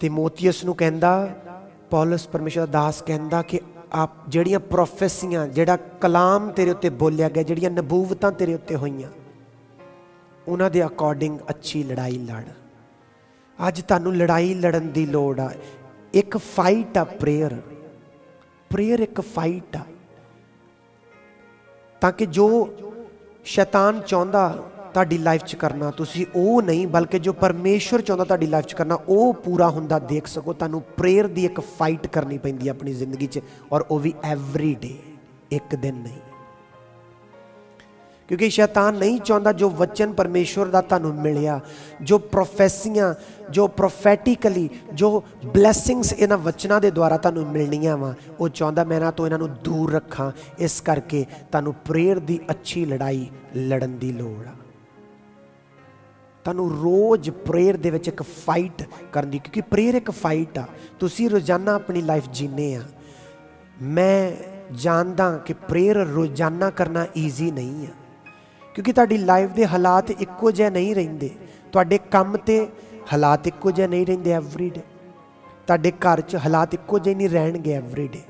ਤਿਮੋਥੀਅਸ ਨੂੰ ਕਹਿੰਦਾ, ਪੌਲਸ ਪਰਮੇਸ਼ਰ ਦਾਸ ਕਹਿੰਦਾ ਕਿ ਆਪ ਜਿਹੜੀਆਂ ਪ੍ਰੋਫੈਸੀਆਂ ਜਿਹੜਾ ਕਲਾਮ ਤੇਰੇ ਉੱਤੇ ਬੋਲਿਆ ਗਿਆ, ਜਿਹੜੀਆਂ ਨਬੂਵਤਾਂ ਤੇਰੇ ਉੱਤੇ ਹੋਈਆਂ, ਉਹਨਾਂ ਦੇ ਅਕੋਰਡਿੰਗ ਅੱਛੀ ਲੜਾਈ ਲੜ। ਅੱਜ ਤੁਹਾਨੂੰ ਲੜਾਈ ਲੜਨ ਦੀ ਲੋੜ ਆ। ਇੱਕ ਫਾਈਟ ਆ ਪ੍ਰੇਅਰ ਪ੍ਰੇਅਰ ਇੱਕ ਫਾਈਟ ਆ। ਤਾਂ ਕਿ ਜੋ ਸ਼ੈਤਾਨ ਚਾਹੁੰਦਾ ਤੁਹਾਡੀ ਲਾਈਫ 'ਚ ਕਰਨਾ, ਤੁਸੀਂ ਉਹ ਨਹੀਂ, ਬਲਕਿ ਜੋ ਪਰਮੇਸ਼ਰ ਚਾਹੁੰਦਾ ਤੁਹਾਡੀ ਲਾਈਫ 'ਚ ਕਰਨਾ, ਉਹ ਪੂਰਾ ਹੁੰਦਾ, ਦੇਖ ਸਕੋ। ਤੁਹਾਨੂੰ ਪ੍ਰੇਅਰ ਦੀ ਇੱਕ ਫਾਈਟ ਕਰਨੀ ਪੈਂਦੀ ਹੈ ਆਪਣੀ ਜ਼ਿੰਦਗੀ 'ਚ, ਔਰ ਉਹ ਵੀ ਐਵਰੀ ਡੇ ਇੱਕ ਦਿਨ ਨਹੀਂ। ਕਿਉਂਕਿ ਸ਼ੈਤਾਨ ਨਹੀਂ ਚਾਹੁੰਦਾ ਜੋ ਵਚਨ ਪਰਮੇਸ਼ਵਰ ਦਾ ਤੁਹਾਨੂੰ ਮਿਲਿਆ, ਜੋ ਪ੍ਰੋਫੈਸੀਆਂ ਜੋ ਪ੍ਰੋਫੈਟਿਕਲੀ ਜੋ ਬਲੇਸਿੰਗਸ ਇਹਨਾਂ ਵਚਨਾਂ ਦੇ ਦੁਆਰਾ ਤੁਹਾਨੂੰ ਮਿਲਣੀਆਂ ਵਾ, ਉਹ ਚਾਹੁੰਦਾ ਮੈਂ ਨਾ ਤੋਂ ਇਹਨਾਂ ਨੂੰ ਦੂਰ ਰੱਖਾਂ, ਇਸ ਕਰਕੇ ਤੁਹਾਨੂੰ ਪ੍ਰੇਅਰ ਦੀ ਅੱਛੀ ਲੜਾਈ ਲੜਨ ਦੀ ਲੋੜ ਆ। ਤੁਹਾਨੂੰ ਰੋਜ਼ ਪ੍ਰੇਅਰ ਦੇ ਵਿੱਚ ਇੱਕ ਫਾਈਟ ਕਰਨ ਦੀ, ਕਿਉਂਕਿ ਪ੍ਰੇਅਰ ਇੱਕ ਫਾਈਟ ਆ। ਤੁਸੀਂ ਰੋਜ਼ਾਨਾ ਆਪਣੀ ਲਾਈਫ ਜੀਨੇ ਆ। ਮੈਂ ਜਾਣਦਾ ਕਿ ਪ੍ਰੇਅਰ ਰੋਜ਼ਾਨਾ ਕਰਨਾ ਈਜ਼ੀ ਨਹੀਂ ਆ। ਕਿਉਂਕਿ ਤੁਹਾਡੀ ਲਾਈਫ ਦੇ ਹਾਲਾਤ ਇੱਕੋ ਜਿਹੇ ਨਹੀਂ ਰਹਿੰਦੇ। ਤੁਹਾਡੇ ਕੰਮ ਤੇ ਹਾਲਾਤ ਇੱਕੋ ਜਿਹੇ ਨਹੀਂ ਰਹਿੰਦੇ ਐਵਰੀਡੇ ਤੁਹਾਡੇ ਘਰ 'ਚ ਹਾਲਾਤ ਇੱਕੋ ਜਿਹੇ ਨਹੀਂ ਰਹਿਣਗੇ ਐਵਰੀਡੇ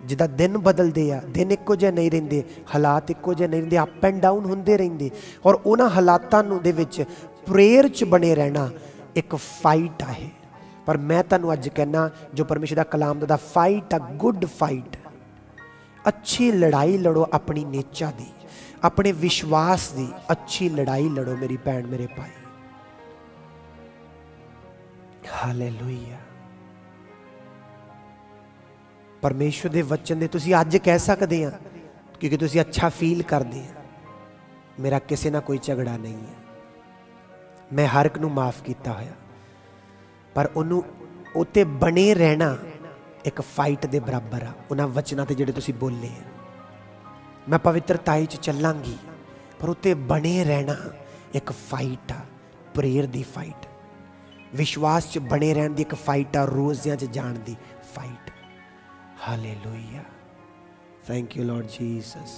ਜਿੱਦਾਂ ਦਿਨ ਬਦਲਦੇ ਆ, ਦਿਨ ਇੱਕੋ ਜਿਹੇ ਨਹੀਂ ਰਹਿੰਦੇ, ਹਾਲਾਤ ਇੱਕੋ ਜਿਹੇ ਨਹੀਂ ਰਹਿੰਦੇ ਅਪ ਐਂਡ ਡਾਊਨ ਹੁੰਦੇ ਰਹਿੰਦੇ। ਔਰ ਉਹਨਾਂ ਹਾਲਾਤਾਂ ਨੂੰ ਦੇ ਵਿੱਚ ਪ੍ਰੇਅਰ 'ਚ ਬਣੇ ਰਹਿਣਾ ਇੱਕ ਫਾਈਟ ਆ ਹੈ ਪਰ ਮੈਂ ਤੁਹਾਨੂੰ ਅੱਜ ਕਹਿਣਾ ਜੋ ਪਰਮੇਸ਼ਰ ਦਾ ਕਲਾਮ ਦਾ ਫਾਈਟ ਆ ਗੁੱਡ ਫਾਈਟ ਅੱਛੀ ਲੜਾਈ ਲੜੋ ਆਪਣੀ ਨੇਚਾ ਦੀ। ਆਪਣੇ ਵਿਸ਼ਵਾਸ ਦੀ ਅੱਛੀ ਲੜਾਈ ਲੜੋ ਮੇਰੀ ਭੈਣ, ਮੇਰੇ ਭਾਈ। ਹਾਲੇਲੂਇਆ। ਪਰਮੇਸ਼ਵਰ ਦੇ ਵਚਨ ਦੇ ਤੁਸੀਂ ਅੱਜ ਕਹਿ ਸਕਦੇ ਆ, ਕਿਉਂਕਿ ਤੁਸੀਂ ਅੱਛਾ ਫੀਲ ਕਰਦੇ ਆ। ਮੇਰਾ ਕਿਸੇ ਨਾਲ ਕੋਈ ਝਗੜਾ ਨਹੀਂ ਹੈ ਮੈਂ ਹਰ ਇੱਕ ਨੂੰ ਮਾਫ ਕੀਤਾ ਹੋਇਆ। ਪਰ ਉਹਨੂੰ ਉਤੇ ਬਣੇ ਰਹਿਣਾ ਇੱਕ ਫਾਈਟ ਦੇ ਬਰਾਬਰ ਆ। ਉਹਨਾਂ ਵਚਨਾਂ ਤੇ ਜਿਹੜੇ ਤੁਸੀਂ ਬੋਲੇ ਆ। ਮੈਂ ਪਵਿੱਤਰਤਾਈ ਚ ਚੱਲਾਂਗੀ ਪਰ ਉਤੇ ਬਣੇ ਰਹਿਣਾ ਇੱਕ ਫਾਈਟ ਆ ਪ੍ਰੇਅਰ ਦੀ ਫਾਈਟ ਵਿਸ਼ਵਾਸ ਚ ਬਣੇ ਰਹਿਣ ਦੀ ਇੱਕ ਫਾਈਟ ਆ ਰੋਜ਼ਿਆਂ ਚ ਜਾਣ ਦੀ fight hallelujah thank you lord Jesus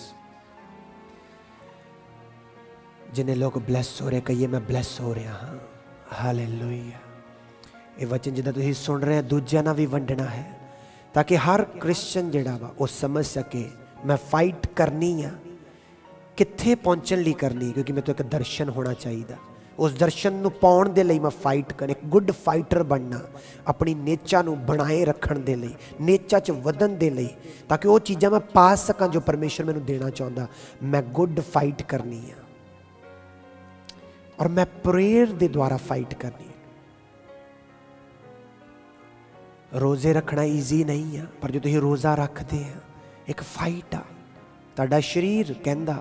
ਜਿਨੇ ਲੋਕ ਬਲੈਸ ਹੋ ਰਹੇ ਕਹੀਏ ਮੈਂ ਬਲੈਸ ਹੋ ਰਿਹਾ ਹਾਂ ਹਾਲੇਲੂਇਆ ਇਹ ਵਚਨ ਜਿਹਦਾ ਤੁਸੀਂ ਸੁਣ ਰਹੇ ਹੋ ਦੂਜਿਆਂ ਨਾਲ ਵੀ ਵੰਡਣਾ ਹੈ ਤਾਂ ਕਿ ਹਰ ਕ੍ਰਿਸਚੀਅਨ ਜਿਹੜਾ ਵਾ ਉਹ ਸਮਝ ਸਕੇ ਮੈਂ ਫਾਈਟ ਕਰਨੀ ਆ। ਕਿੱਥੇ ਪਹੁੰਚਣ ਲਈ ਕਰਨੀ? ਕਿਉਂਕਿ ਮੇਰੇ ਤੋਂ ਇੱਕ ਦਰਸ਼ਨ ਹੋਣਾ ਚਾਹੀਦਾ। ਉਸ ਦਰਸ਼ਨ ਨੂੰ ਪਾਉਣ ਦੇ ਲਈ ਮੈਂ ਫਾਈਟ ਕਰਾਂ ਇੱਕ ਗੁੱਡ ਫਾਈਟਰ ਬਣਨਾ। ਆਪਣੀ ਨੇਚਾ ਨੂੰ ਬਣਾਏ ਰੱਖਣ ਦੇ ਲਈ, ਨੇਚਾ 'ਚ ਵਧਣ ਦੇ ਲਈ, ਤਾਂ ਕਿ ਉਹ ਚੀਜ਼ਾਂ ਮੈਂ ਪਾ ਸਕਾਂ ਜੋ ਪਰਮੇਸ਼ਰ ਮੈਨੂੰ ਦੇਣਾ ਚਾਹੁੰਦਾ। ਮੈਂ ਗੁੱਡ ਫਾਈਟ ਕਰਨੀ ਆ। ਔਰ ਮੈਂ ਪ੍ਰੇਅਰ ਦੇ ਦੁਆਰਾ ਫਾਈਟ ਕਰਨੀ ਰੋਜ਼ੇ ਰੱਖਣਾ ਈਜ਼ੀ ਨਹੀਂ ਆ, ਪਰ ਜੇ ਤੁਸੀਂ ਰੋਜ਼ਾ ਰੱਖਦੇ ਆ ਇੱਕ ਫਾਈਟ ਆ। ਤੁਹਾਡਾ ਸਰੀਰ ਕਹਿੰਦਾ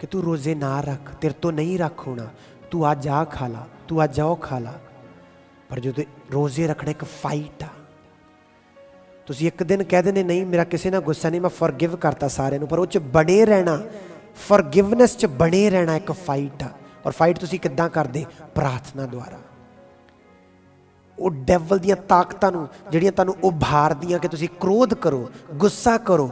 ਕਿ ਤੂੰ ਰੋਜ਼ੇ ਨਾ ਰੱਖ, ਤੇਰੇ ਤੋਂ ਨਹੀਂ ਰੱਖ ਹੋਣਾ। ਤੂੰ ਅੱਜ ਆ ਖਾ ਲਾ, ਤੂੰ ਅੱਜ ਆਓ ਖਾ ਲਾ। ਪਰ ਜਦੋਂ ਰੋਜ਼ੇ ਰੱਖਣਾ ਇੱਕ ਫਾਈਟ ਆ, ਤੁਸੀਂ ਇੱਕ ਦਿਨ ਕਹਿ ਦਿੰਦੇ, ਨਹੀਂ, ਮੇਰਾ ਕਿਸੇ ਨਾਲ ਗੁੱਸਾ ਨਹੀਂ, ਮੈਂ ਫੋਰਗਿਵ ਕਰਤਾ ਸਾਰਿਆਂ ਨੂੰ। ਪਰ ਉਹ ਚ ਬਣੇ ਰਹਿਣਾ ਫੋਰਗਿਵਨੈਸ ਚ ਬਣੇ ਰਹਿਣਾ ਇੱਕ ਫਾਈਟ ਆ। ਔਰ ਫਾਈਟ ਤੁਸੀਂ ਕਿੱਦਾਂ ਕਰਦੇ? ਪ੍ਰਾਰਥਨਾ ਦੁਆਰਾ। ਉਹ ਡੈਵਲ ਦੀਆਂ ਤਾਕਤਾਂ ਨੂੰ, ਜਿਹੜੀਆਂ ਤੁਹਾਨੂੰ ਉਭਾਰਦੀਆਂ ਕਿ ਤੁਸੀਂ ਕ੍ਰੋਧ ਕਰੋ, ਗੁੱਸਾ ਕਰੋ,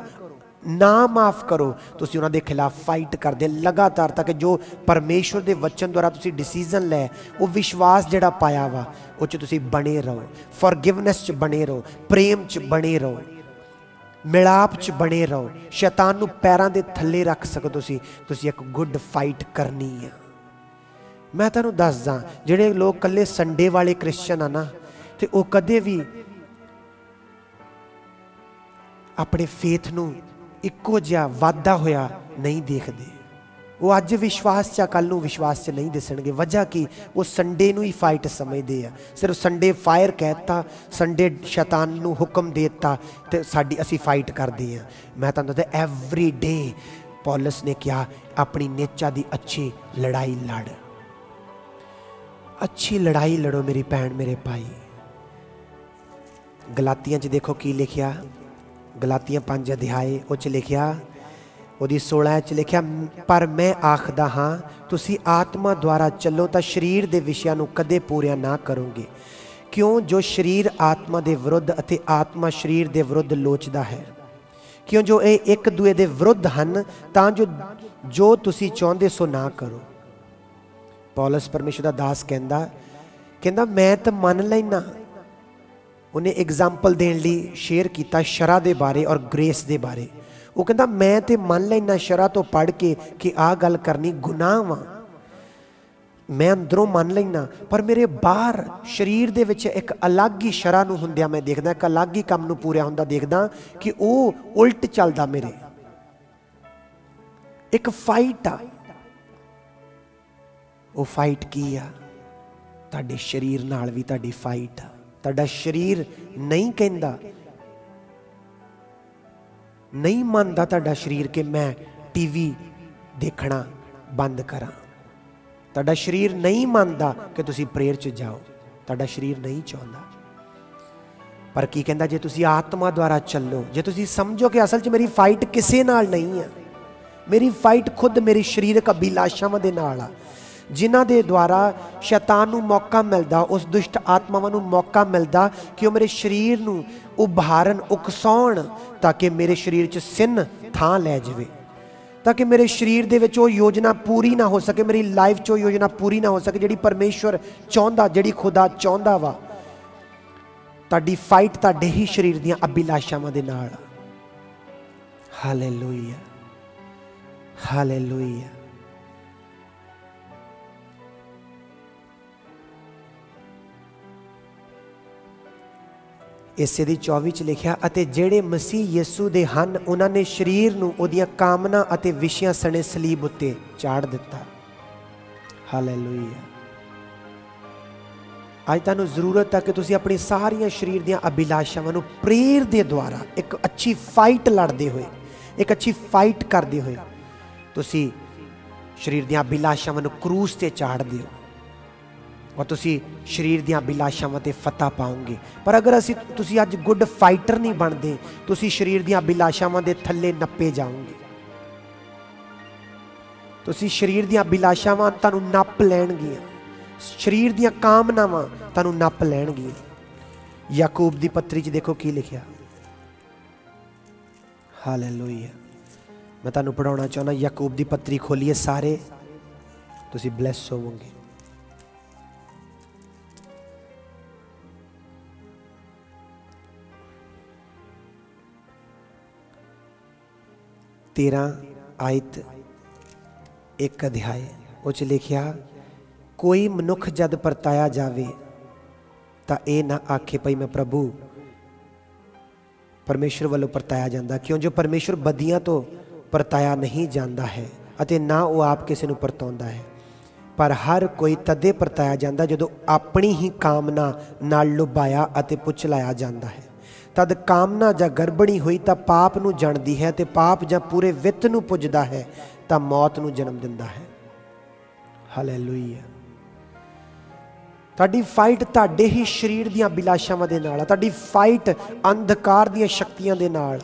ਨਾ ਮਾਫ ਕਰੋ, ਤੁਸੀਂ ਉਹਨਾਂ ਦੇ ਖਿਲਾਫ ਫਾਈਟ ਕਰਦੇ ਲਗਾਤਾਰ ਤੱਕ ਜੋ ਪਰਮੇਸ਼ਵਰ ਦੇ ਵਚਨ ਦੁਆਰਾ ਤੁਸੀਂ ਡਿਸੀਜਨ ਲੈ, ਉਹ ਵਿਸ਼ਵਾਸ ਜਿਹੜਾ ਪਾਇਆ ਵਾ, ਉਹ ਚ ਤੁਸੀਂ ਬਣੇ ਰਹੋ। ਫੋਰਗਿਵਨੈਸ ਚ ਬਣੇ ਰਹੋ, ਪ੍ਰੇਮ ਚ ਬਣੇ ਰਹੋ, ਮਿਲਾਪ ਚ ਬਣੇ ਰਹੋ। ਸ਼ੈਤਾਨ ਨੂੰ ਪੈਰਾਂ ਦੇ ਥੱਲੇ ਰੱਖ ਸਕੋ ਤੁਸੀਂ ਤੁਸੀਂ ਇੱਕ ਗੁੱਡ ਫਾਈਟ ਕਰਨੀ ਆ ਮੈਂ ਤੁਹਾਨੂੰ ਦੱਸਦਾ, ਜਿਹੜੇ ਲੋਕ ਕੱਲੇ ਸੰਡੇ ਵਾਲੇ ਕ੍ਰਿਸਚੀਅਨ ਆ ਨਾ ਤੇ ਉਹ ਕਦੇ ਵੀ ਆਪਣੇ ਫੇਥ ਨੂੰ ਇੱਕੋ ਜਿਹਾ ਵਾਧਾ ਹੋਇਆ ਨਹੀਂ ਦੇਖਦੇ। ਉਹ ਅੱਜ ਵਿਸ਼ਵਾਸ 'ਚ ਕੱਲ ਨੂੰ ਵਿਸ਼ਵਾਸ 'ਚ ਨਹੀਂ ਦਿਸਣਗੇ। ਵਜ੍ਹਾ ਕੀ? ਉਹ ਸੰਡੇ ਨੂੰ ਹੀ ਫਾਈਟ ਸਮਝਦੇ ਆ। ਸਿਰਫ ਸੰਡੇ ਫਾਇਰ ਕਹਿਤਾ ਸੰਡੇ ਸ਼ੈਤਾਨ ਨੂੰ ਹੁਕਮ ਦੇਤਾ ਤੇ ਸਾਡੀ ਅਸੀਂ ਫਾਈਟ ਕਰਦੇ ਆ। ਮੈਂ ਤੁਹਾਨੂੰ ਦੱਸਦਾ ਐਵਰੀ ਡੇ ਪੌਲਸ ਨੇ ਕਿਹਾ, ਆਪਣੀ ਨੇਚਾ ਦੀ ਅੱਛੀ ਲੜਾਈ ਲੜ। ਅੱਛੀ ਲੜਾਈ ਲੜੋ ਮੇਰੀ ਭੈਣ, ਮੇਰੇ ਭਾਈ। ਗਲਾਤੀਆਂ 'ਚ ਦੇਖੋ ਕੀ ਲਿਖਿਆ। ਗਲਾਤੀਆਂ 5 ਅਧਿਆਏ ਉਹ 'ਚ ਲਿਖਿਆ, ਉਹਦੀ 16 'ਚ ਲਿਖਿਆ, ਪਰ ਮੈਂ ਆਖਦਾ ਹਾਂ, ਤੁਸੀਂ ਆਤਮਾ ਦੁਆਰਾ ਚੱਲੋ ਤਾਂ ਸਰੀਰ ਦੇ ਵਿਸ਼ਿਆਂ ਨੂੰ ਕਦੇ ਪੂਰਿਆ ਨਾ ਕਰੋਗੇ। ਕਿਉਂ? ਜੋ ਸਰੀਰ ਆਤਮਾ ਦੇ ਵਿਰੁੱਧ ਅਤੇ ਆਤਮਾ ਸਰੀਰ ਦੇ ਵਿਰੁੱਧ ਲੋਚਦਾ ਹੈ। ਕਿਉਂ? ਜੋ ਇਹ ਇੱਕ ਦੂਏ ਦੇ ਵਿਰੁੱਧ ਹਨ, ਤਾਂ ਜੋ ਜੋ ਤੁਸੀਂ ਚਾਹੁੰਦੇ ਸੋ ਨਾ ਕਰੋ। ਪੌਲਸ ਪਰਮੇਸ਼ਰ ਦਾ ਦਾਸ ਕਹਿੰਦਾ ਕਹਿੰਦਾ, ਮੈਂ ਤਾਂ ਮੰਨ ਲੈਣਾ ਉਹਨੇ ਐਗਜ਼ਾਮਪਲ ਦੇਣ ਲਈ ਸ਼ੇਅਰ ਕੀਤਾ ਸ਼ਰਾ ਦੇ ਬਾਰੇ ਔਰ ਗ੍ਰੇਸ ਦੇ ਬਾਰੇ। ਉਹ ਕਹਿੰਦਾ, ਮੈਂ ਤੇ ਮੰਨ ਲੈਣਾ ਸ਼ਰਾ ਤੋਂ ਪੜ ਕੇ ਕਿ ਆਹ ਗੱਲ ਕਰਨੀ ਗੁਨਾਹ ਵਾ। ਮੈਂ ਅੰਦਰੋਂ ਮੰਨ ਲੈਣਾ ਪਰ ਮੇਰੇ ਬਾਹਰ ਸਰੀਰ ਦੇ ਵਿੱਚ ਇੱਕ ਅਲੱਗ ਹੀ ਸ਼ਰਾ ਨੂੰ ਹੁੰਦਿਆਂ ਮੈਂ ਦੇਖਦਾ, ਇੱਕ ਅਲੱਗ ਹੀ ਕੰਮ ਨੂੰ ਪੂਰਿਆ ਹੁੰਦਾ ਦੇਖਦਾ ਕਿ ਉਹ ਉਲਟ ਚੱਲਦਾ ਮੇਰੇ। ਇੱਕ ਫਾਈਟ ਆ। ਉਹ ਫਾਈਟ ਕੀ ਆ? ਤੁਹਾਡੇ ਸਰੀਰ ਨਾਲ ਵੀ ਤੁਹਾਡੀ ਫਾਈਟ ਆ। ਤੁਹਾਡਾ ਸਰੀਰ ਨਹੀਂ ਕਹਿੰਦਾ, ਨਹੀਂ ਮੰਨਦਾ ਤੁਹਾਡਾ ਸਰੀਰ ਕਿ ਮੈਂ ਟੀਵੀ ਦੇਖਣਾ ਬੰਦ ਕਰਾਂ। ਤੁਹਾਡਾ ਸਰੀਰ ਨਹੀਂ ਮੰਨਦਾ ਕਿ ਤੁਸੀਂ ਪ੍ਰੇਅਰ 'ਚ ਜਾਓ। ਤੁਹਾਡਾ ਸਰੀਰ ਨਹੀਂ ਚਾਹੁੰਦਾ। ਪਰ ਕੀ ਕਹਿੰਦਾ, ਜੇ ਤੁਸੀਂ ਆਤਮਾ ਦੁਆਰਾ ਚੱਲੋ, ਜੇ ਤੁਸੀਂ ਸਮਝੋ ਕਿ ਅਸਲ 'ਚ ਮੇਰੀ ਫਾਈਟ ਕਿਸੇ ਨਾਲ ਨਹੀਂ ਹੈ ਮੇਰੀ ਫਾਈਟ ਖੁਦ ਮੇਰੀ ਸਰੀਰਕ ਅਭਿਲਾਸ਼ਾਵਾਂ ਦੇ ਨਾਲ ਆ ਜਿਨ੍ਹਾਂ ਦੇ ਦੁਆਰਾ ਸ਼ੈਤਾਨ ਨੂੰ ਮੌਕਾ ਮਿਲਦਾ, ਉਸ ਦੁਸ਼ਟ ਆਤਮਾਵਾਂ ਨੂੰ ਮੌਕਾ ਮਿਲਦਾ ਕਿ ਉਹ ਮੇਰੇ ਸਰੀਰ ਨੂੰ ਉਭਾਰਨ, ਉਕਸਾਉਣ ਤਾਂ ਕਿ ਮੇਰੇ ਸਰੀਰ 'ਚ ਸਿਨ ਥਾਂ ਲੈ ਜਾਵੇ। ਤਾਂ ਕਿ ਮੇਰੇ ਸਰੀਰ ਦੇ ਵਿੱਚ ਉਹ ਯੋਜਨਾ ਪੂਰੀ ਨਾ ਹੋ ਸਕੇ, ਮੇਰੀ ਲਾਈਫ 'ਚ ਉਹ ਯੋਜਨਾ ਪੂਰੀ ਨਾ ਹੋ ਸਕੇ ਜਿਹੜੀ ਪਰਮੇਸ਼ਵਰ ਚਾਹੁੰਦਾ, ਜਿਹੜੀ ਖੁਦਾ ਚਾਹੁੰਦਾ ਵਾ। ਤੁਹਾਡੀ ਫਾਈਟ ਤੁਹਾਡੇ ਹੀ ਸਰੀਰ ਦੀਆਂ ਅਭਿਲਾਸ਼ਾਵਾਂ ਦੇ ਨਾਲ ਹਾਲੇਲੂਇਆ ਹਾਲੇਲੂਇਆ ਇਸੇ ਦੀ 24 ਚ ਲਿਖਿਆ, ਅਤੇ ਜਿਹੜੇ ਮਸੀਹ ਯਿਸੂ ਦੇ ਹਨ, ਉਹਨਾਂ ਨੇ ਸਰੀਰ ਨੂੰ ਉਹਦੀਆਂ ਕਾਮਨਾ ਅਤੇ ਵਿਸ਼ਿਆਂ ਸਣੇ ਸਲੀਬ ਉੱਤੇ ਚਾੜ ਦਿੱਤਾ। ਹਾਲੇਲੂਇਆ ਅੱਜ ਤੁਹਾਨੂੰ ਜ਼ਰੂਰਤ ਹੈ ਕਿ ਤੁਸੀਂ ਆਪਣੀ ਸਾਰੀਆਂ ਸਰੀਰ ਦੀਆਂ ਅਭਿਲਾਸ਼ਾਵਾਂ ਨੂੰ ਪ੍ਰੇਰ ਦੇ ਦੁਆਰਾ ਇੱਕ ਅੱਛੀ ਫਾਈਟ ਲੜਦੇ ਹੋਏ, ਇੱਕ ਅੱਛੀ ਫਾਈਟ ਕਰਦੇ ਹੋਏ, ਤੁਸੀਂ ਸਰੀਰ ਦੀਆਂ ਅਭਿਲਾਸ਼ਾਵਾਂ ਨੂੰ ਕਰੂਸ ਤੇ ਚਾੜ ਦਿਓ ਔਰ ਤੁਸੀਂ ਸਰੀਰ ਦੀਆਂ ਅਭਿਲਾਸ਼ਾਵਾਂ ਤੇ ਫਤਹ ਪਾਓਗੇ। ਪਰ ਅਗਰ ਅਸੀਂ, ਤੁਸੀਂ ਅੱਜ ਗੁੱਡ ਫਾਈਟਰ ਨਹੀਂ ਬਣਦੇ, ਤੁਸੀਂ ਸਰੀਰ ਦੀਆਂ ਅਭਿਲਾਸ਼ਾਵਾਂ ਦੇ ਥੱਲੇ ਨੱਪੇ ਜਾਓਗੇ। ਤੁਸੀਂ ਸਰੀਰ ਦੀਆਂ ਅਭਿਲਾਸ਼ਾਵਾਂ ਤੁਹਾਨੂੰ ਨੱਪ ਲੈਣਗੀਆਂ। ਸਰੀਰ ਦੀਆਂ ਕਾਮਨਾਵਾਂ ਤੁਹਾਨੂੰ ਨੱਪ ਲੈਣਗੀਆਂ। ਯਾਕੂਬ ਦੀ ਪੱਤਰੀ 'ਚ ਦੇਖੋ ਕੀ ਲਿਖਿਆ। ਹਾਲੇਲੂਇਆ। ਮੈਂ ਤੁਹਾਨੂੰ ਪੜਾਉਣਾ ਚਾਹੁੰਦਾ, ਯਾਕੂਬ ਦੀ ਪੱਤਰੀ ਖੋਲੀਏ ਸਾਰੇ। ਤੁਸੀਂ ਬਲੈਸ ਹੋਵੋਗੇ। ਤੇਰਾ ਆਇਤ ਇੱਕ ਅਧਿਆਇ ਉਹ ਚ ਲਿਖਿਆ ਕੋਈ ਮਨੁੱਖ ਜਦ ਪਰਤਾਇਆ ਜਾਵੇ ਤਾਂ ਇਹ ਨਾ ਆਖੇ ਭਈ ਮੈਂ ਪ੍ਰਭੂ ਪਰਮੇਸ਼ਰ ਵੱਲੋਂ ਪਰਤਾਇਆ ਜਾਂਦਾ ਕਿਉਂ ਜੋ ਪਰਮੇਸ਼ਰ ਬਦੀਆਂ ਤੋਂ ਪਰਤਾਇਆ ਨਹੀਂ ਜਾਂਦਾ ਹੈ ਅਤੇ ਨਾ ਉਹ ਆਪ ਕਿਸੇ ਨੂੰ ਪਰਤਾਉਂਦਾ ਹੈ ਪਰ ਹਰ ਕੋਈ ਤਦੇ ਪਰਤਾਇਆ ਜਾਂਦਾ ਜਦੋਂ ਆਪਣੀ ਹੀ ਕਾਮਨਾ ਨਾਲ ਲੁਭਾਇਆ ਅਤੇ ਪੁੱਛਲਾਇਆ ਜਾਂਦਾ ਹੈ ਤਦ ਕਾਮਨਾ ਜਾਂ ਗਰਬਣੀ ਹੋਈ ਤਾਂ ਪਾਪ ਨੂੰ ਜਣਦੀ ਹੈ ਤੇ ਪਾਪ ਜਾਂ ਪੂਰੇ ਵਿੱਤ ਨੂੰ ਪੁੱਜਦਾ ਹੈ ਤਾਂ ਮੌਤ ਨੂੰ ਜਨਮ ਦਿੰਦਾ ਹੈ। ਹਾਲੇਲੂਇਆ ਤੁਹਾਡੀ ਫਾਈਟ ਤੁਹਾਡੇ ਹੀ ਸਰੀਰ ਦੀਆਂ ਬਿਲਾਸ਼ਾਵਾਂ ਦੇ ਨਾਲ ਆ, ਤੁਹਾਡੀ ਫਾਈਟ ਅੰਧਕਾਰ ਦੀਆਂ ਸ਼ਕਤੀਆਂ ਦੇ ਨਾਲ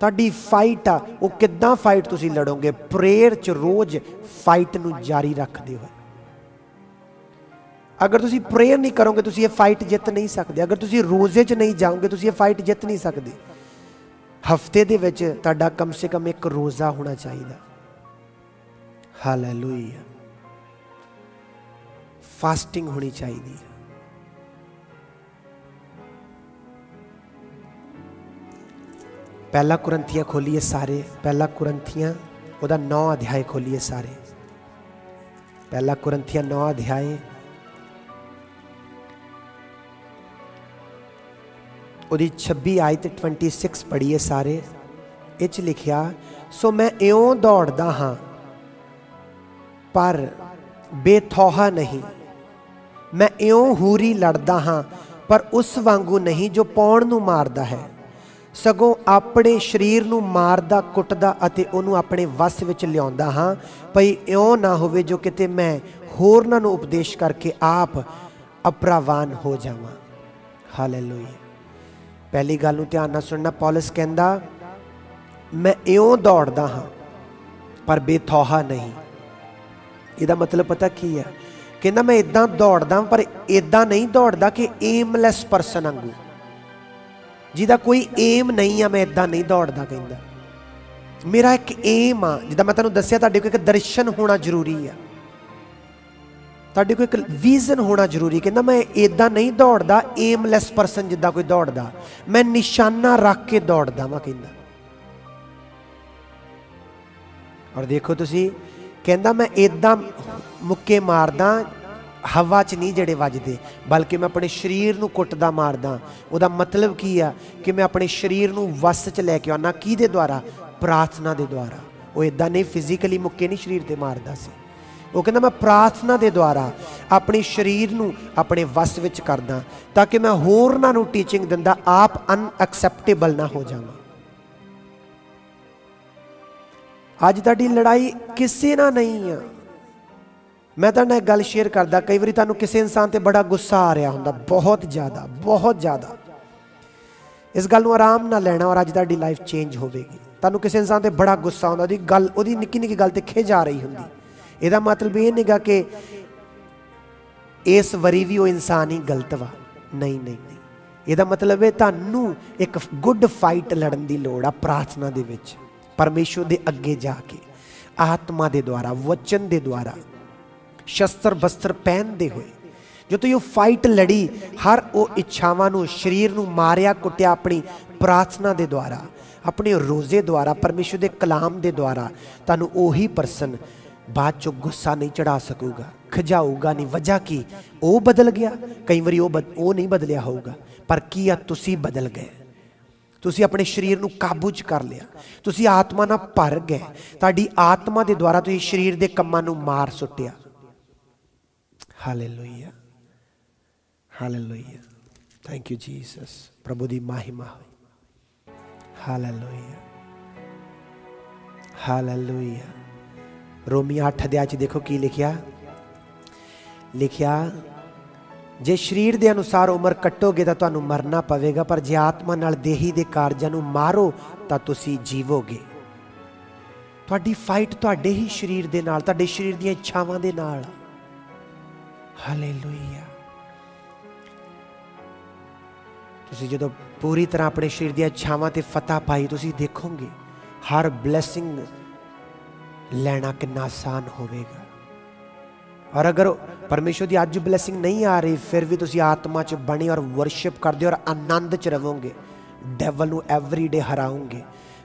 ਤੁਹਾਡੀ ਫਾਈਟ ਆ, ਉਹ ਕਿੱਦਾਂ ਫਾਈਟ ਤੁਸੀਂ ਲੜੋਗੇ? ਪ੍ਰੇਅਰ ਚ ਰੋਜ਼ ਫਾਈਟ ਨੂੰ ਜਾਰੀ ਰੱਖਦੇ ਹੋ ਅਗਰ ਤੁਸੀਂ ਪ੍ਰੇਅਰ ਨਹੀਂ ਕਰੋਗੇ, ਤੁਸੀਂ ਇਹ ਫਾਈਟ ਜਿੱਤ ਨਹੀਂ ਸਕਦੇ। ਅਗਰ ਤੁਸੀਂ ਰੋਜ਼ੇ 'ਚ ਨਹੀਂ ਜਾਓਗੇ, ਤੁਸੀਂ ਇਹ ਫਾਈਟ ਜਿੱਤ ਨਹੀਂ ਸਕਦੇ। ਹਫ਼ਤੇ ਦੇ ਵਿੱਚ ਤੁਹਾਡਾ ਕਮ ਸੇ ਕਮ ਇੱਕ ਰੋਜ਼ਾ ਹੋਣਾ ਚਾਹੀਦਾ। ਹਾਲੇਲੂਇਆ ਫਾਸਟਿੰਗ ਹੋਣੀ ਚਾਹੀਦੀ ਹੈ। ਪਹਿਲਾ ਕੁਰੰਥੀਆਂ ਖੋਲੀਏ ਸਾਰੇ। ਪਹਿਲਾ ਕੁਰੰਥੀਆਂ, ਉਹਦਾ 9 ਅਧਿਆਇ ਖੋਲੀਏ ਸਾਰੇ। ਪਹਿਲਾ ਕੁਰੰਥੀਆਂ 9 ਅਧਿਆਇ ਉਹਦੀ 26 ਆਇਤ 26 ਪੜ੍ਹੀਏ ਸਾਰੇ। ਇਹ ਚ ਲਿਖਿਆ, ਸੋ ਮੈਂ ਇਉਂ ਦੌੜਦਾ ਹਾਂ, ਪਰ ਬੇਥੋਹਾ ਨਹੀਂ। ਮੈਂ ਇਉਂ ਹੂਰੀ ਲੜਦਾ ਹਾਂ, ਪਰ ਉਸ ਵਾਂਗੂ ਨਹੀਂ ਜੋ ਪੌਣ ਨੂੰ ਮਾਰਦਾ ਹੈ। ਸਗੋਂ ਆਪਣੇ ਸਰੀਰ ਨੂੰ ਮਾਰਦਾ, ਕੁੱਟਦਾ ਅਤੇ ਉਹਨੂੰ ਆਪਣੇ ਵਸ ਵਿੱਚ ਲਿਆਉਂਦਾ ਹਾਂ। ਭਈ ਇਉਂ ਨਾ ਹੋਵੇ ਜੋ ਕਿਤੇ ਮੈਂ ਹੋਰਨਾਂ ਨੂੰ ਉਪਦੇਸ਼ ਕਰਕੇ ਆਪ ਅਪਰਾਵਾਨ ਹੋ ਜਾਵਾਂ। ਹਾਲੇਲੂਇਆ ਪਹਿਲੀ ਗੱਲ ਨੂੰ ਧਿਆਨ ਨਾਲ ਸੁਣਨਾ, ਪੌਲਸ ਕਹਿੰਦਾ, ਮੈਂ ਇਉਂ ਦੌੜਦਾ ਹਾਂ, ਪਰ ਬੇਥੋਹਾ ਨਹੀਂ। ਇਹਦਾ ਮਤਲਬ ਪਤਾ ਕੀ ਹੈ? ਕਹਿੰਦਾ, ਮੈਂ ਇਦਾਂ ਦੌੜਦਾ ਪਰ ਇਦਾਂ ਨਹੀਂ ਦੌੜਦਾ ਕਿ ਏਮਲੈਸ ਪਰਸਨ ਵਾਂਗੂ। ਜਿਹਦਾ ਕੋਈ ਏਮ ਨਹੀਂ ਆ, ਮੈਂ ਇਦਾਂ ਨਹੀਂ ਦੌੜਦਾ, ਕਹਿੰਦਾ। ਮੇਰਾ ਇੱਕ ਏਮ ਆ, ਜਿੱਦਾਂ ਮੈਂ ਤੁਹਾਨੂੰ ਦੱਸਿਆ, ਤੁਹਾਡੇ ਕੋਲ ਇੱਕ ਦਰਸ਼ਨ ਹੋਣਾ ਜ਼ਰੂਰੀ ਆ। ਤੁਹਾਡੇ ਕੋਲ ਇੱਕ ਵਿਜ਼ਨ ਹੋਣਾ ਜ਼ਰੂਰੀ ਕਹਿੰਦਾ ਮੈਂ ਇਦਾਂ ਨਹੀਂ ਦੌੜਦਾ ਏਮਲੈਸ ਪਰਸਨ ਜਿੱਦਾਂ ਕੋਈ ਦੌੜਦਾ। ਮੈਂ ਨਿਸ਼ਾਨਾ ਰੱਖ ਕੇ ਦੌੜਦਾ ਵਾਂ ਕਹਿੰਦਾ। ਔਰ ਦੇਖੋ ਤੁਸੀਂ, ਕਹਿੰਦਾ ਮੈਂ ਇਦਾਂ ਮੁੱਕੇ ਮਾਰਦਾ, ਹਵਾ 'ਚ ਨਹੀਂ ਜਿਹੜੇ ਵੱਜਦੇ, ਬਲਕਿ ਮੈਂ ਆਪਣੇ ਸਰੀਰ ਨੂੰ ਕੁੱਟਦਾ ਮਾਰਦਾ। ਉਹਦਾ ਮਤਲਬ ਕੀ ਆ ਕਿ ਮੈਂ ਆਪਣੇ ਸਰੀਰ ਨੂੰ ਵਸ 'ਚ ਲੈ ਕੇ ਆਉਣਾ ਕਿਹਦੇ ਦੁਆਰਾ? ਪ੍ਰਾਰਥਨਾ ਦੇ ਦੁਆਰਾ। ਉਹ ਇਦਾਂ ਨਹੀਂ ਫਿਜ਼ੀਕਲੀ ਮੁੱਕੇ ਨਹੀਂ, ਸਰੀਰ ਤੇ ਮਾਰਦਾ ਸੀ। ਉਹ ਕਹਿੰਦਾ, ਮੈਂ ਪ੍ਰਾਰਥਨਾ ਦੇ ਦੁਆਰਾ ਆਪਣੇ ਸਰੀਰ ਨੂੰ ਆਪਣੇ ਵਸ ਵਿੱਚ ਕਰਦਾ ਤਾਂ ਕਿ ਮੈਂ ਹੋਰਨਾਂ ਨੂੰ ਟੀਚਿੰਗ ਦਿੰਦਾ, ਆਪ ਅਨਐਕਸੈਪਟੇਬਲ ਨਾ ਹੋ ਜਾਵਾਂ। ਅੱਜ ਤੁਹਾਡੀ ਲੜਾਈ ਕਿਸੇ ਨਾਲ ਨਹੀਂ ਆ। ਮੈਂ ਤਾਂ ਨਾਲ ਗੱਲ ਸ਼ੇਅਰ ਕਰਦਾ, ਕਈ ਵਾਰੀ ਤੁਹਾਨੂੰ ਕਿਸੇ ਇਨਸਾਨ ਤੇ ਬੜਾ ਗੁੱਸਾ ਆ ਰਿਹਾ ਹੁੰਦਾ, ਬਹੁਤ ਜ਼ਿਆਦਾ ਬਹੁਤ ਜ਼ਿਆਦਾ। ਇਸ ਗੱਲ ਨੂੰ ਆਰਾਮ ਨਾਲ ਲੈਣਾ ਔਰ ਅੱਜ ਤੁਹਾਡੀ ਲਾਈਫ ਚੇਂਜ ਹੋਵੇਗੀ। ਤੁਹਾਨੂੰ ਕਿਸੇ ਇਨਸਾਨ ਤੇ ਬੜਾ ਗੁੱਸਾ ਆਉਂਦਾ, ਉਹਦੀ ਗੱਲ, ਉਹਦੀ ਨਿੱਕੀ ਨਿੱਕੀ ਗੱਲ ਤੇ ਖਿਜ ਆ ਰਹੀ ਹੁੰਦੀ। ਇਹਦਾ ਮਤਲਬ ਇਹ ਨਹੀਂਗਾ ਕਿ ਇਸ ਵਰੀ ਵੀ ਉਹ ਇਨਸਾਨ ਹੀ ਗਲਤ ਵਾ। ਨਹੀਂ ਨਹੀਂ ਇਹਦਾ ਮਤਲਬ ਹੈ ਤੁਹਾਨੂੰ ਇੱਕ ਗੁੱਡ ਫਾਈਟ ਲੜਨ ਦੀ ਲੋੜ ਆ ਪ੍ਰਾਰਥਨਾ ਦੇ ਵਿੱਚ। ਪਰਮੇਸ਼ਵਰ ਦੇ ਅੱਗੇ ਜਾ ਕੇ, ਆਤਮਾ ਦੇ ਦੁਆਰਾ, ਵਚਨ ਦੇ ਦੁਆਰਾ, ਸ਼ਸਤਰ ਬਸਤਰ ਪਹਿਨਦੇ ਹੋਏ। ਜਦੋਂ ਤੂੰ ਇਹ ਫਾਈਟ ਲੜੀ, ਹਰ ਉਹ ਇੱਛਾਵਾਂ ਨੂੰ, ਸਰੀਰ ਨੂੰ ਮਾਰਿਆ, ਕੁੱਟਿਆ ਆਪਣੀ ਪ੍ਰਾਰਥਨਾ ਦੇ ਦੁਆਰਾ, ਆਪਣੇ ਰੋਜ਼ੇ ਦੁਆਰਾ ਪਰਮੇਸ਼ਵਰ ਦੇ ਕਲਾਮ ਦੇ ਦੁਆਰਾ, ਤੁਹਾਨੂੰ ਉਹੀ ਪਰਸਨ ਬਾਅਦ ਚੋਂ ਗੁੱਸਾ ਨਹੀਂ ਚੜਾ ਸਕੂਗਾ ਖਜਾਊਗਾ ਨਹੀਂ। ਵਜ੍ਹਾ ਕੀ? ਉਹ ਬਦਲ ਗਿਆ। ਕਈ ਵਾਰੀ ਉਹ ਉਹ ਨਹੀਂ ਬਦਲਿਆ ਹੋਊਗਾ। ਪਰ ਕੀ ਆ? ਤੁਸੀਂ ਬਦਲ ਗਏ। ਤੁਸੀਂ ਆਪਣੇ ਸਰੀਰ ਨੂੰ ਕਾਬੂ 'ਚ ਕਰ ਲਿਆ। ਤੁਸੀਂ ਆਤਮਾ ਨਾਲ ਭਰ ਗਏ। ਤੁਹਾਡੀ ਆਤਮਾ ਦੇ ਦੁਆਰਾ ਤੁਸੀਂ ਸਰੀਰ ਦੇ ਕੰਮਾਂ ਨੂੰ ਮਾਰ ਸੁੱਟਿਆ। Hallelujah hallelujah thank you Jesus ਪ੍ਰਭੂ ਦੀ ਮਹਿਮਾ ਹੋਈ। ਹਾਲੇਲੂਇਆ ਹਾਲੇਲੂਇਆ ਰੋਮੀ 8 ਅਧਿਆਇ 'ਚ ਦੇਖੋ ਕੀ ਲਿਖਿਆ? ਲਿਖਿਆ, ਜੇ ਸਰੀਰ ਦੇ ਅਨੁਸਾਰ ਉਮਰ ਕੱਟੋਗੇ ਤਾਂ ਤੁਹਾਨੂੰ ਮਰਨਾ ਪਵੇਗਾ, ਪਰ ਜੇ ਆਤਮਾ ਨਾਲ ਦੇਹੀ ਦੇ ਕਾਰਜਾਂ ਨੂੰ ਮਾਰੋ ਤਾਂ ਤੁਸੀਂ ਜੀਵੋਗੇ। ਤੁਹਾਡੀ ਫਾਈਟ ਤੁਹਾਡੇ ਹੀ ਸਰੀਰ ਦੇ ਨਾਲ, ਤੁਹਾਡੇ ਸਰੀਰ ਦੀਆਂ ਇੱਛਾਵਾਂ ਦੇ ਨਾਲ। ਹਾਲੇਲੂਇਆ ਤੁਸੀਂ ਜਦੋਂ ਪੂਰੀ ਤਰ੍ਹਾਂ ਆਪਣੇ ਸਰੀਰ ਦੀਆਂ ਇੱਛਾਵਾਂ ਤੇ ਫਤਹ ਪਾਈ, ਤੁਸੀਂ ਦੇਖੋਗੇ, ਹਰ ਬਲੇਸਿੰਗ ਲੈਣਾ ਕਿੰਨਾ ਆਸਾਨ ਹੋਵੇਗਾ। ਔਰ ਅਗਰ ਪਰਮੇਸ਼ਰ ਦੀ ਅੱਜ ਬਲੇਸਿੰਗ ਨਹੀਂ ਆ ਰਹੀ, ਫਿਰ ਵੀ ਤੁਸੀਂ ਆਤਮਾ 'ਚ ਬਣੇ ਔਰ ਵਰਸ਼ਿਪ ਕਰਦੇ ਔਰ ਆਨੰਦ 'ਚ ਰਹੋਗੇ। ਡੈਵਲ ਨੂੰ ਐਵਰੀ ਡੇ ਹਰਾਉਂਗੇ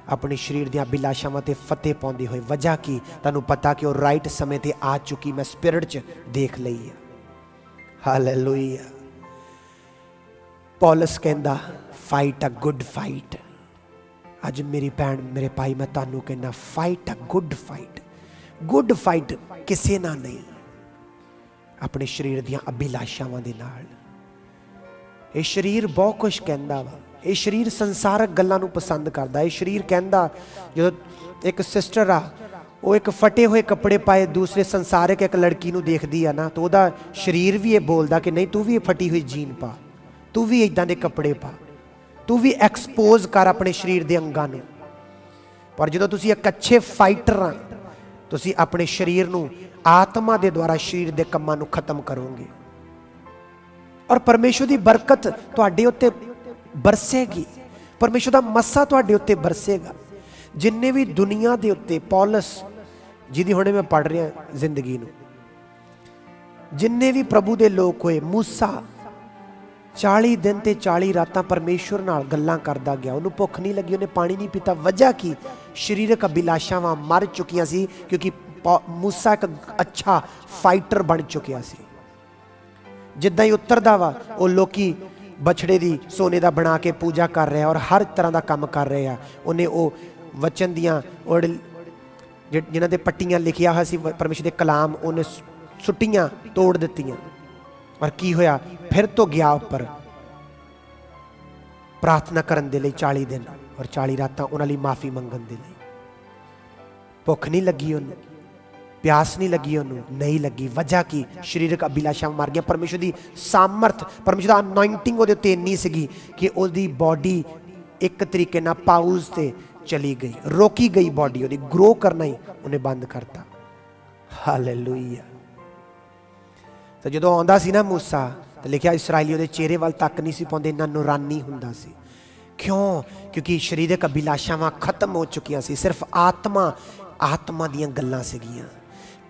ਆਪਣੇ ਸਰੀਰ ਦੀਆਂ ਬਿਲਾਸ਼ਾਵਾਂ ਤੇ ਫਤਿਹ ਪਾਉਂਦੇ ਹੋਏ। ਵਜ੍ਹਾ ਕੀ? ਤੁਹਾਨੂੰ ਪਤਾ ਕਿ ਉਹ ਰਾਈਟ ਸਮੇਂ ਤੇ ਆ ਚੁੱਕੀ ਮੈਂ ਸਪਿਰਿਟ 'ਚ ਦੇਖ ਲਈ ਹੈ ਹਾਲੇਲੂਇਆ ਪੌਲਸ ਕਹਿੰਦਾ ਫਾਈਟ ਅ ਗੁੱਡ ਫਾਈਟ ਅੱਜ ਮੇਰੀ ਭੈਣ, ਮੇਰੇ ਭਾਈ, ਮੈਂ ਤੁਹਾਨੂੰ ਕਹਿੰਦਾ fight a good fight good fight ਕਿਸੇ ਨਾਲ ਨਹੀਂ। ਆਪਣੇ ਸਰੀਰ ਦੀਆਂ ਅਭਿਲਾਸ਼ਾਵਾਂ ਦੇ ਨਾਲ। ਇਹ ਸਰੀਰ ਬਹੁਤ ਕੁਝ ਕਹਿੰਦਾ ਵਾ। ਇਹ ਸਰੀਰ ਸੰਸਾਰਕ ਗੱਲਾਂ ਨੂੰ ਪਸੰਦ ਕਰਦਾ। ਇਹ ਸਰੀਰ ਕਹਿੰਦਾ, ਜਦੋਂ ਇੱਕ ਸਿਸਟਰ ਆ, ਉਹ ਇੱਕ ਫਟੇ ਹੋਏ ਕੱਪੜੇ ਪਾਏ, ਦੂਸਰੇ ਸੰਸਾਰਕ ਇੱਕ ਲੜਕੀ ਨੂੰ ਦੇਖਦੀ ਆ ਨਾ, ਤਾਂ ਉਹਦਾ ਸਰੀਰ ਵੀ ਇਹ ਬੋਲਦਾ ਕਿ ਨਹੀਂ, ਤੂੰ ਵੀ ਇਹ ਫਟੀ ਹੋਈ ਜੀਨ ਪਾ। ਤੂੰ ਵੀ ਇਦਾਂ ਦੇ ਕੱਪੜੇ ਪਾ। ਤੂੰ ਵੀ ਐਕਸਪੋਜ਼ ਕਰ ਆਪਣੇ ਸਰੀਰ ਦੇ ਅੰਗਾਂ ਨੂੰ। ਪਰ ਜਦੋਂ ਤੁਸੀਂ ਇੱਕ ਅੱਛੇ ਫਾਈਟਰ ਆ, ਤੁਸੀਂ ਆਪਣੇ ਸਰੀਰ ਨੂੰ ਆਤਮਾ ਦੇ ਦੁਆਰਾ ਸਰੀਰ ਦੇ ਕੰਮਾਂ ਨੂੰ ਖਤਮ ਕਰੋਗੇ। ਔਰ ਪਰਮੇਸ਼ਰ ਦੀ ਬਰਕਤ ਤੁਹਾਡੇ ਉੱਤੇ ਬਰਸੇਗੀ। ਪਰਮੇਸ਼ਰ ਦਾ ਮੱਸਾ ਤੁਹਾਡੇ ਉੱਤੇ ਬਰਸੇਗਾ। ਜਿੰਨੇ ਵੀ ਦੁਨੀਆ ਦੇ ਉੱਤੇ ਪੌਲਸ, ਜਿਹਦੀ ਹੁਣੇ ਮੈਂ ਪੜ ਰਿਹਾ ਜ਼ਿੰਦਗੀ ਨੂੰ, ਜਿੰਨੇ ਵੀ ਪ੍ਰਭੂ ਦੇ ਲੋਕ ਹੋਏ, ਮੂਸਾ 40 ਦਿਨ ਤੇ 40 ਰਾਤਾਂ ਪਰਮੇਸ਼ਵਰ ਨਾਲ ਗੱਲਾਂ ਕਰਦਾ ਗਿਆ। ਉਹਨੂੰ ਭੁੱਖ ਨਹੀਂ ਲੱਗੀ, ਉਹਨੇ ਪਾਣੀ ਨਹੀਂ ਪੀਤਾ। ਵਜ੍ਹਾ ਕੀ? ਸਰੀਰਕ ਅਭਿਲਾਸ਼ਾਵਾਂ ਮਰ ਚੁੱਕੀਆਂ ਸੀ ਕਿਉਂਕਿ ਮੂਸਾ ਇੱਕ ਅੱਛਾ ਫਾਈਟਰ ਬਣ ਚੁੱਕਿਆ ਸੀ। ਜਿੱਦਾਂ ਹੀ ਉਤਰਦਾ ਵਾ, ਉਹ ਲੋਕੀ ਬਛੜੇ ਦੀ ਸੋਨੇ ਦਾ ਬਣਾ ਕੇ ਪੂਜਾ ਕਰ ਰਿਹਾ ਔਰ ਹਰ ਤਰ੍ਹਾਂ ਦਾ ਕੰਮ ਕਰ ਰਿਹਾ। ਉਹਨੇ ਉਹ ਵਚਨ ਦੀਆਂ ਔਰ ਜਿਨ੍ਹਾਂ ਦੇ ਪੱਟੀਆਂ ਲਿਖਿਆ ਹੋਇਆ ਸੀ ਪਰਮੇਸ਼ਰ ਦੇ ਕਲਾਮ ਉਹਨੇ ਸੁੱਟੀਆਂ, ਤੋੜ ਦਿੱਤੀਆਂ। ਔਰ ਕੀ ਹੋਇਆ? ਫਿਰ ਤੋਂ ਗਿਆ ਉੱਪਰ। ਪ੍ਰਾਰਥਨਾ ਕਰਨ ਦੇ ਲਈ 40 ਦਿਨ ਔਰ 40 ਰਾਤਾਂ ਉਹਨਾਂ ਲਈ ਮਾਫੀ ਮੰਗਣ ਦੇ ਲਈ। ਭੁੱਖ ਨਹੀਂ ਲੱਗੀ ਉਹਨੂੰ, ਪਿਆਸ ਨਹੀਂ ਲੱਗੀ ਉਹਨੂੰ, ਨਹੀਂ ਲੱਗੀ। ਵਜ੍ਹਾ ਕੀ? ਸਰੀਰਕ ਅਭਿਲਾਸ਼ਾਵਾਂ ਮਰ ਗਿਆ ਪਰਮੇਸ਼ਰ ਦੀ ਸਾਮਰਥ, ਪਰਮੇਸ਼ਰ ਦਾ ਅਨੋਇੰਟਿੰਗ ਉਹਦੇ ਉੱਤੇ ਇੰਨੀ ਸੀਗੀ ਕਿ ਉਹਦੀ ਬਾਡੀ ਇੱਕ ਤਰੀਕੇ ਨਾਲ ਪਾਉਜ਼ ਤੇ ਚਲੀ ਗਈ। ਰੋਕੀ ਗਈ ਬਾਡੀ ਉਹਦੀ। ਗਰੋ ਕਰਨਾ ਹੀ ਉਹਨੇ ਬੰਦ ਕਰਤਾ। ਹਾਲੇਲੂਇਆ ਤੇ ਜਦੋਂ ਆਉਂਦਾ ਸੀ ਨਾ موسی ਤੇ ਲਿਖਿਆ ਇਸرائیਲੀ ਦੇ ਚਿਹਰੇ ਵੱਲ ਤੱਕ ਨਹੀਂ ਸੀ ਪਾਉਂਦੇ ਇੰਨਾ ਨੂਰਾਨੀ ਹੁੰਦਾ ਸੀ। ਕਿਉਂ? ਕਿਉਂਕਿ ਸ਼ਰੀਰਕ ਅਭਿਲਾਸ਼ਾਵਾਂ ਖਤਮ ਹੋ ਚੁੱਕੀਆਂ ਸੀ, ਸਿਰਫ ਆਤਮਾ ਆਤਮਾ ਦੀਆਂ ਗੱਲਾਂ ਸੀਗੀਆਂ।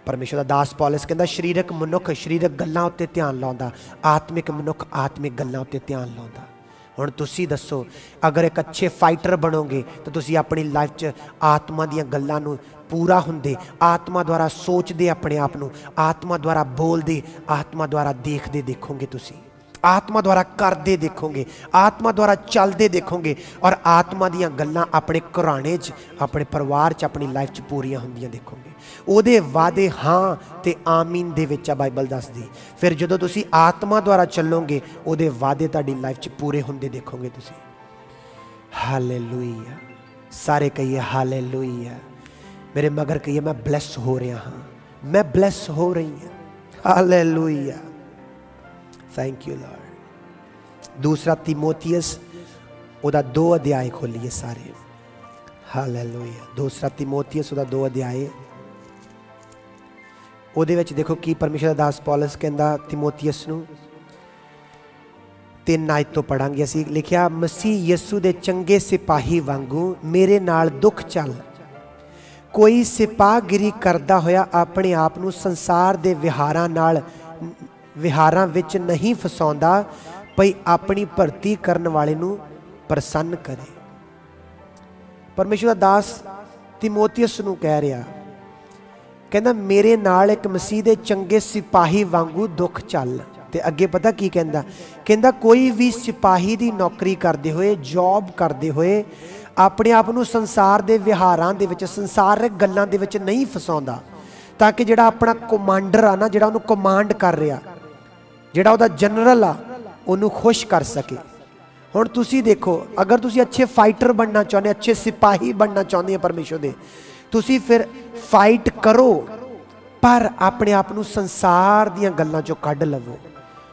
ਪਰਮੇਸ਼ਰ ਦਾ ਦਾਸ ਪੌਲਸ ਕਹਿੰਦਾ, ਸ਼ਰੀਰਕ ਮਨੁੱਖ ਸ਼ਰੀਰਕ ਗੱਲਾਂ ਉੱਤੇ ਧਿਆਨ ਲਾਉਂਦਾ, ਆਤਮਿਕ ਮਨੁੱਖ ਆਤਮਿਕ ਗੱਲਾਂ ਉੱਤੇ ਧਿਆਨ ਲਾਉਂਦਾ। ਹੁਣ ਤੁਸੀਂ ਦੱਸੋ, ਅਗਰ ਇੱਕ ਅੱਛੇ ਫਾਈਟਰ ਬਣੋਗੇ, ਤਾਂ ਤੁਸੀਂ ਆਪਣੀ ਲਾਈਫ 'ਚ ਆਤਮਾ ਦੀਆਂ ਗੱਲਾਂ ਨੂੰ ਪੂਰਾ ਹੁੰਦੇ, ਆਤਮਾ ਦੁਆਰਾ ਸੋਚਦੇ ਆਪਣੇ ਆਪ ਨੂੰ, ਆਤਮਾ ਦੁਆਰਾ ਬੋਲਦੇ, ਆਤਮਾ ਦੁਆਰਾ ਦੇਖਦੇ ਦੇਖੋਗੇ ਤੁਸੀਂ। ਆਤਮਾ ਦੁਆਰਾ ਕਰਦੇ ਦੇਖੋਗੇ, ਆਤਮਾ ਦੁਆਰਾ ਚੱਲਦੇ ਦੇਖੋਗੇ ਔਰ ਆਤਮਾ ਦੀਆਂ ਗੱਲਾਂ ਆਪਣੇ ਘਰਾਣੇ 'ਚ, ਆਪਣੇ ਪਰਿਵਾਰ 'ਚ, ਆਪਣੀ ਲਾਈਫ 'ਚ ਪੂਰੀਆਂ ਹੁੰਦੀਆਂ ਦੇਖੋਗੇ। ਉਹਦੇ ਵਾਅਦੇ ਹਾਂ ਤੇ ਆਮੀਨ ਦੇ ਵਿੱਚ ਆ ਬਾਈਬਲ ਦੱਸਦੀ। ਫਿਰ ਜਦੋਂ ਤੁਸੀਂ ਆਤਮਾ ਦੁਆਰਾ ਚੱਲੋਗੇ, ਉਹਦੇ ਵਾਅਦੇ ਤੁਹਾਡੀ ਲਾਈਫ 'ਚ ਪੂਰੇ ਹੁੰਦੇ ਦੇਖੋਗੇ ਤੁਸੀਂ। ਹਾਲੇਲੂਇਆ ਸਾਰੇ ਕਹੀਏ ਹਾਲੇਲੂਇਆ ਮੇਰੇ ਮਗਰ ਕਹੀਏ ਮੈਂ ਬਲੈਸ ਹੋ ਰਿਹਾ ਹਾਂ ਮੈਂ ਬਲੈਸ ਹੋ ਰਹੀ ਹਾਂ ਹਾਲੇਲੂਇਆ ਥੈਂਕ ਯੂ ਲਾਰਡ ਦੂਸਰਾ ਤਿਮੋਥੀਅਸ ਉਹਦਾ ਦੋ ਅਧਿਆਇ ਖੋਲੀਏ ਸਾਰੇ ਹਾਲੇਲੂਇਆ ਦੂਸਰਾ ਤਿਮੋਥੀਅਸ ਉਹਦਾ ਦੋ ਅਧਿਆਇ ਉਹਦੇ ਵਿੱਚ ਦੇਖੋ ਕੀ ਪਰਮੇਸ਼ਰ ਦਾ ਦਾਸ ਪੌਲਸ ਕਹਿੰਦਾ ਤਿਮੋਥੀਅਸ ਨੂੰ ਤਿੰਨ ਆਇਤ ਤੋਂ ਪੜਾਂਗੇ ਅਸੀਂ ਲਿਖਿਆ ਮਸੀਹ ਯਿਸੂ ਦੇ ਚੰਗੇ ਸਿਪਾਹੀ ਵਾਂਗੂ ਮੇਰੇ ਨਾਲ ਦੁੱਖ ਚੱਲ ਕੋਈ ਸਿਪਾਹਗਿਰੀ ਕਰਦਾ ਹੋਇਆ ਆਪਣੇ ਆਪ ਨੂੰ ਸੰਸਾਰ ਦੇ ਵਿਹਾਰਾਂ ਨਾਲ, ਵਿਹਾਰਾਂ ਵਿੱਚ ਨਹੀਂ ਫਸਾਉਂਦਾ, ਭਈ ਆਪਣੀ ਭਰਤੀ ਕਰਨ ਵਾਲੇ ਨੂੰ ਪ੍ਰਸੰਨ ਕਰੇ। ਪਰਮੇਸ਼ਰ ਦਾਸ ਤਿਮੋਥੀਅਸ ਨੂੰ ਕਹਿ ਰਿਹਾ, ਕਹਿੰਦਾ, ਮੇਰੇ ਨਾਲ ਇੱਕ ਮਸੀਹ ਦੇ ਚੰਗੇ ਸਿਪਾਹੀ ਵਾਂਗੂ ਦੁੱਖ ਚੱਲ। ਤੇ ਅੱਗੇ ਪਤਾ ਕੀ ਕਹਿੰਦਾ ਕਹਿੰਦਾ, ਕੋਈ ਵੀ ਸਿਪਾਹੀ ਦੀ ਨੌਕਰੀ ਕਰਦੇ ਹੋਏ ਜੌਬ ਕਰਦੇ ਹੋਏ ਆਪਣੇ ਆਪ ਨੂੰ ਸੰਸਾਰ ਦੇ ਵਿਹਾਰਾਂ ਦੇ ਵਿੱਚ, ਸੰਸਾਰਿਕ ਗੱਲਾਂ ਦੇ ਵਿੱਚ ਨਹੀਂ ਫਸਾਉਂਦਾ। ਤਾਂ ਕਿ ਜਿਹੜਾ ਆਪਣਾ ਕਮਾਂਡਰ ਆ ਨਾ, ਜਿਹੜਾ ਉਹਨੂੰ ਕਮਾਂਡ ਕਰ ਰਿਹਾ, ਜਿਹੜਾ ਉਹਦਾ ਜਨਰਲ ਆ, ਉਹਨੂੰ ਖੁਸ਼ ਕਰ ਸਕੇ। ਹੁਣ ਤੁਸੀਂ ਦੇਖੋ, ਅਗਰ ਤੁਸੀਂ ਅੱਛੇ ਫਾਈਟਰ ਬਣਨਾ ਚਾਹੁੰਦੇ, ਅੱਛੇ ਸਿਪਾਹੀ ਬਣਨਾ ਚਾਹੁੰਦੇ ਆ ਪਰਮੇਸ਼ਰ ਦੇ, ਤੁਸੀਂ ਫਿਰ ਫਾਈਟ ਕਰੋ, ਪਰ ਆਪਣੇ ਆਪ ਨੂੰ ਸੰਸਾਰ ਦੀਆਂ ਗੱਲਾਂ ਚੋਂ ਕੱਢ ਲਵੋ।